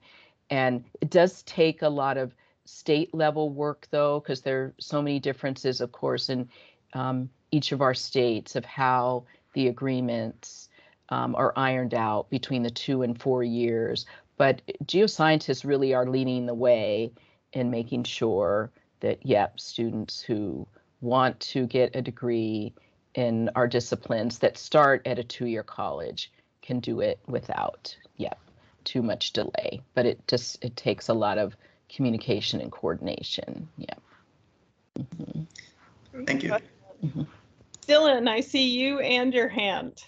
And it does take a lot of state level work though, because there are so many differences, of course, in um, each of our states of how the agreements um, are ironed out between the two and four years. But geoscientists really are leading the way in making sure that, yep, students who want to get a degree in our disciplines that start at a two-year college can do it without, yep, too much delay. But it just it takes a lot of communication and coordination. Yeah. Mm-hmm. Thank you. Mm-hmm. Dylan, I see you and your hand.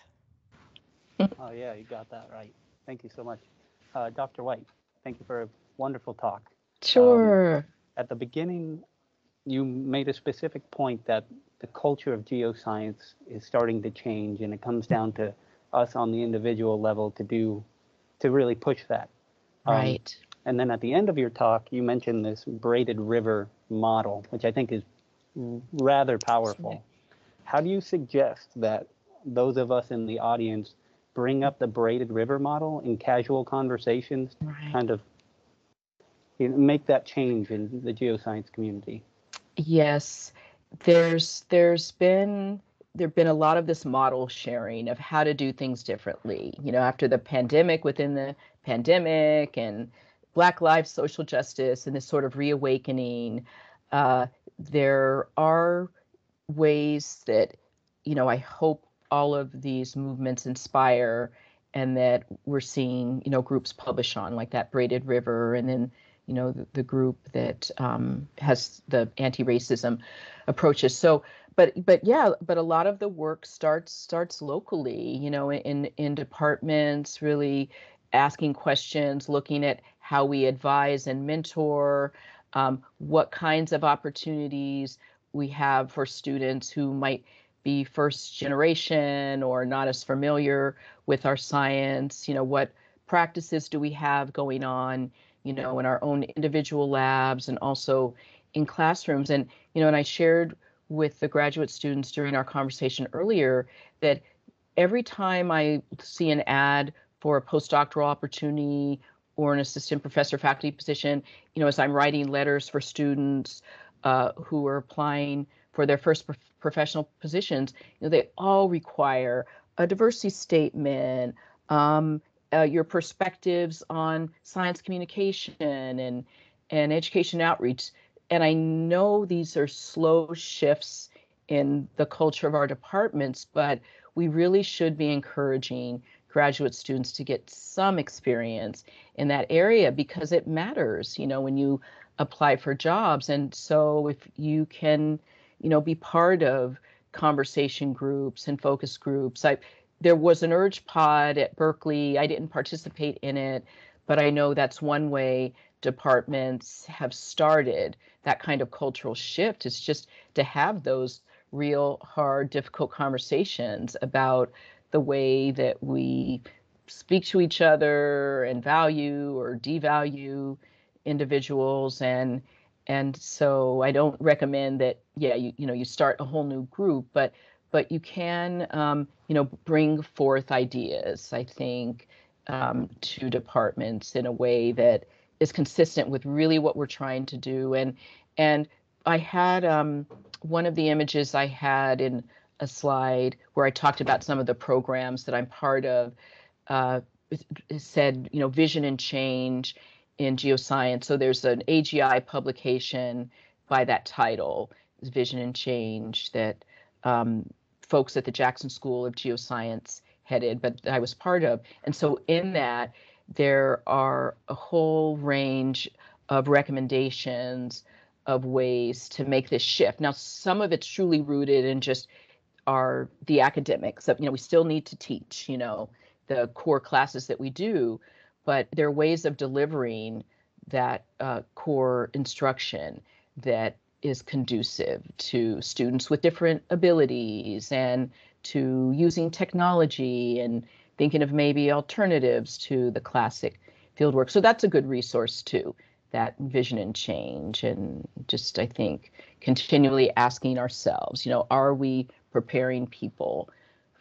oh yeah, you got that right. Thank you so much uh, Dr. White, thank you for a wonderful talk. Sure. Um, at the beginning, you made a specific point that the culture of geoscience is starting to change, and it comes down to us on the individual level to do, to really push that. Um, right. And then at the end of your talk, you mentioned this braided river model, which I think is rather powerful. How do you suggest that those of us in the audience bring up the braided river model in casual conversations, right. kind of you know, make that change in the geoscience community. Yes, there's there's been there've been a lot of this model sharing of how to do things differently. You know, after the pandemic, within the pandemic, and Black Lives Social Justice, and this sort of reawakening, uh, there are ways that you know I hope all of these movements inspire and that we're seeing you know groups publish on like that braided river and then you know the, the group that um, has the anti-racism approaches. So but but yeah but a lot of the work starts starts locally you know in in departments really asking questions looking at how we advise and mentor um, what kinds of opportunities we have for students who might be first generation or not as familiar with our science. You know what practices do we have going on you know in our own individual labs and also in classrooms? And you know and i shared with the graduate students during our conversation earlier that every time i see an ad for a postdoctoral opportunity or an assistant professor faculty position you know as i'm writing letters for students uh, who are applying for their first prof- professional positions, you know, they all require a diversity statement, um, uh, your perspectives on science communication and and education outreach. And I know these are slow shifts in the culture of our departments, but we really should be encouraging graduate students to get some experience in that area because it matters, you know, when you apply for jobs. And so if you can, you know, be part of conversation groups and focus groups. I there was an URGE pod at Berkeley. I didn't participate in it, but I know that's one way departments have started that kind of cultural shift. It's just to have those real hard, difficult conversations about the way that we speak to each other and value or devalue individuals and and so I don't recommend that. Yeah, you you know you start a whole new group, but but you can um, you know bring forth ideas. I think um, to departments in a way that is consistent with really what we're trying to do. And and I had um, one of the images I had in a slide where I talked about some of the programs that I'm part of. Uh, said you know vision and change in geoscience. So there's an AGI publication by that title, Vision and Change, that um, folks at the Jackson School of Geoscience headed, but I was part of. And so in that, there are a whole range of recommendations of ways to make this shift. Now, some of it's truly rooted in just our the academics. Of, you know, we still need to teach. You know, the core classes that we do, but there are ways of delivering that uh, core instruction that is conducive to students with different abilities and to using technology and thinking of maybe alternatives to the classic fieldwork. So that's a good resource too, that vision and change. And just, I think, continually asking ourselves, you know, are we preparing people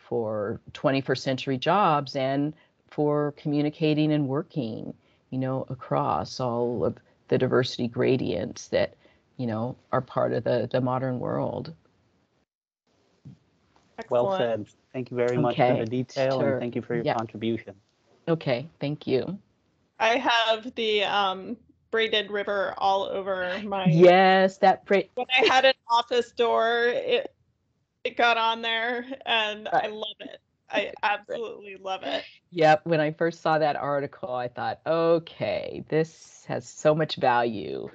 for 21st century jobs and for communicating and working, you know, across all of the diversity gradients that, you know, are part of the, the modern world. Excellent. Well said. Thank you very much okay. for the detail sure. and thank you for your yeah. contribution. Okay, thank you. I have the um, braided river all over my. Yes, that braid. When I had an office door, it it got on there, and right. I love it. I absolutely love it. Yep. When I first saw that article, I thought, okay, this has so much value.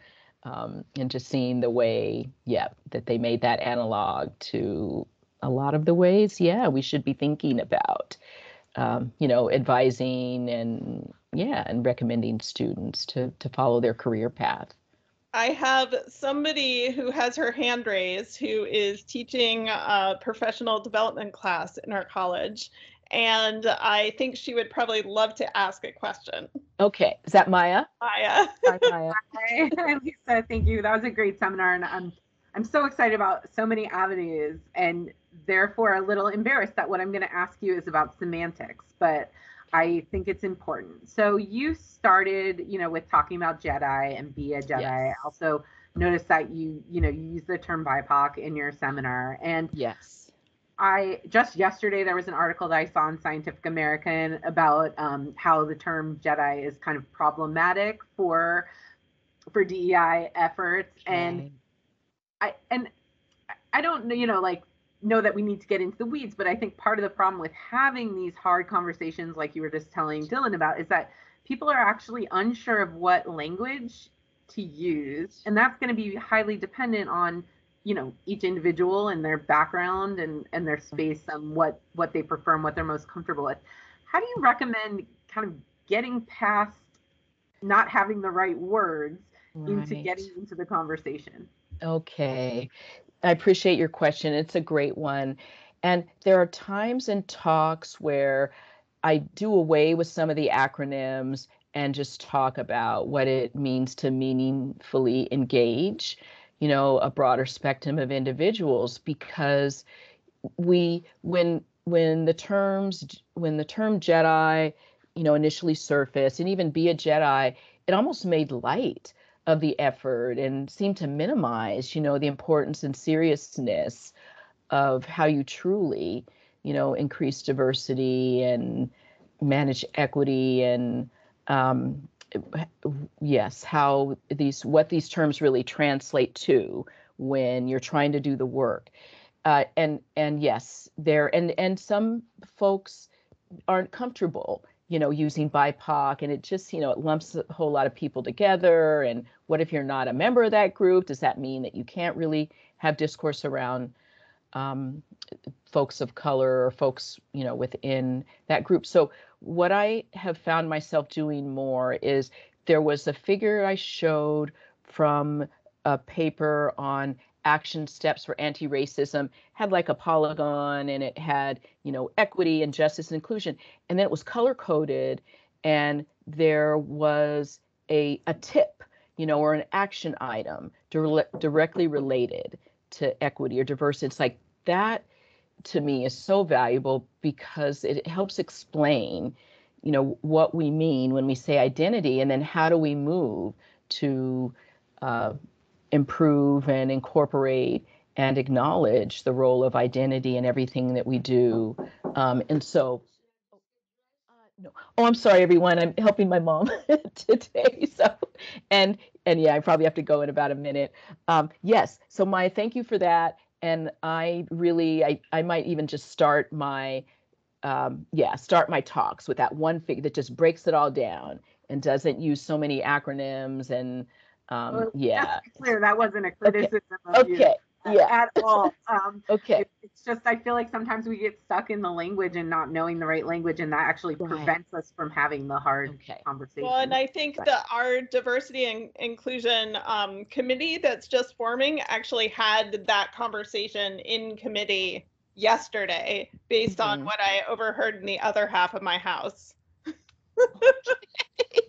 Um, and just seeing the way, yeah, that they made that analog to a lot of the ways, yeah, we should be thinking about, um, you know, advising and yeah, and recommending students to to follow their career path. I have somebody who has her hand raised who is teaching a professional development class in our college. And I think she would probably love to ask a question. Okay. Is that Maya? Maya. Hi, Maya. Hi, Lisa. Thank you. That was a great seminar. And I'm, I'm so excited about so many avenues and therefore a little embarrassed that what I'm going to ask you is about semantics. But I think it's important. So you started, you know, with talking about Jedi and be a Jedi. Yes. I also noticed that you, you know, you use the term BIPOC in your seminar. And yes. I just yesterday there was an article that I saw in Scientific American about um, how the term Jedi is kind of problematic for for DEI efforts, and I and I don't know, you know, like know that we need to get into the weeds, but I think part of the problem with having these hard conversations, like you were just telling Dylan about, is that people are actually unsure of what language to use. And that's going to be highly dependent on, you know, each individual and their background and, and their mm-hmm. space and what, what they prefer and what they're most comfortable with. How do you recommend kind of getting past not having the right words right. into getting into the conversation? Okay. I appreciate your question. It's a great one. And there are times in talks where I do away with some of the acronyms and just talk about what it means to meaningfully engage, you know, a broader spectrum of individuals because we when when the terms when the term Jedi, you know, initially surfaced and even be a Jedi, it almost made light of the effort and seem to minimize, you know, the importance and seriousness of how you truly, you know, increase diversity and manage equity and um, yes, how these what these terms really translate to when you're trying to do the work. uh, and and yes, there and and some folks aren't comfortable, you know, using BIPOC, and it just you know it lumps a whole lot of people together. And what if you're not a member of that group? Does that mean that you can't really have discourse around um, folks of color or folks you know within that group? So what I have found myself doing more is there was a figure I showed from a paper on action steps for anti-racism had like a polygon and it had you know equity and justice and inclusion. And then it was color coded and there was a a tip you know or an action item dire- directly related to equity or diversity. It's like that to me is so valuable because it helps explain you know what we mean when we say identity and then how do we move to uh, improve and incorporate and acknowledge the role of identity in everything that we do. Um, and so, no. Oh, I'm sorry, everyone. I'm helping my mom today. So, and and yeah, I probably have to go in about a minute. Um, yes. So my thank you for that. And I really, I I might even just start my, um, yeah, start my talks with that one figure that just breaks it all down and doesn't use so many acronyms and um, Well, yeah. Just to be clear, that wasn't a criticism of you Okay. uh, Yeah. at all. Um, Okay. it- it's just I feel like sometimes we get stuck in the language and not knowing the right language, and that actually Right. prevents us from having the hard Okay. conversation. Well, and I think Right. that our diversity and inclusion um, committee that's just forming actually had that conversation in committee yesterday based on Mhm. what I overheard in the other half of my house.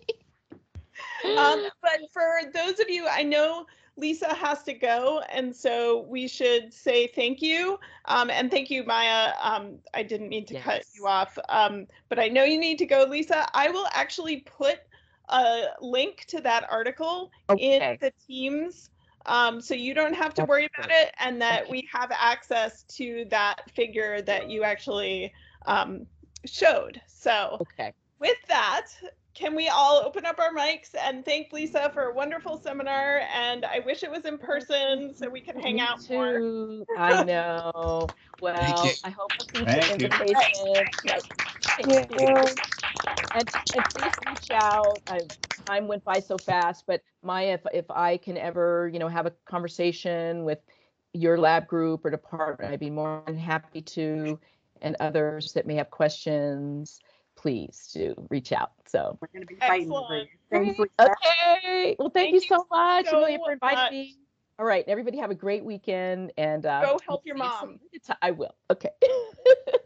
Um, but for those of you, I know Lisa has to go, and so we should say thank you. Um, and thank you, Maya. Um, I didn't mean to cut you off, um, but I know you need to go, Lisa. I will actually put a link to that article in the Teams. Um, so you don't have to That's worry about it, and that Okay. we have access to that figure that you actually um, showed. So Okay. with that, can we all open up our mics and thank Lisa for a wonderful seminar? And I wish it was in person so we can hang Me out more. I know. Well. I hope a future Thank you. invitation. Yes. Thank you. And, and please reach out. I, time went by so fast, but Maya, if, if I can ever, you know, have a conversation with your lab group or department, I'd be more than happy to. And others that may have questions, please do reach out. So, We're going to be fighting over you. Excellent. Thanks, Lisa. okay. Well, thank, Thank you you so much, so Amelia, for inviting much. me. All right, everybody have a great weekend and uh, Go help your see you some mom. I will. Okay.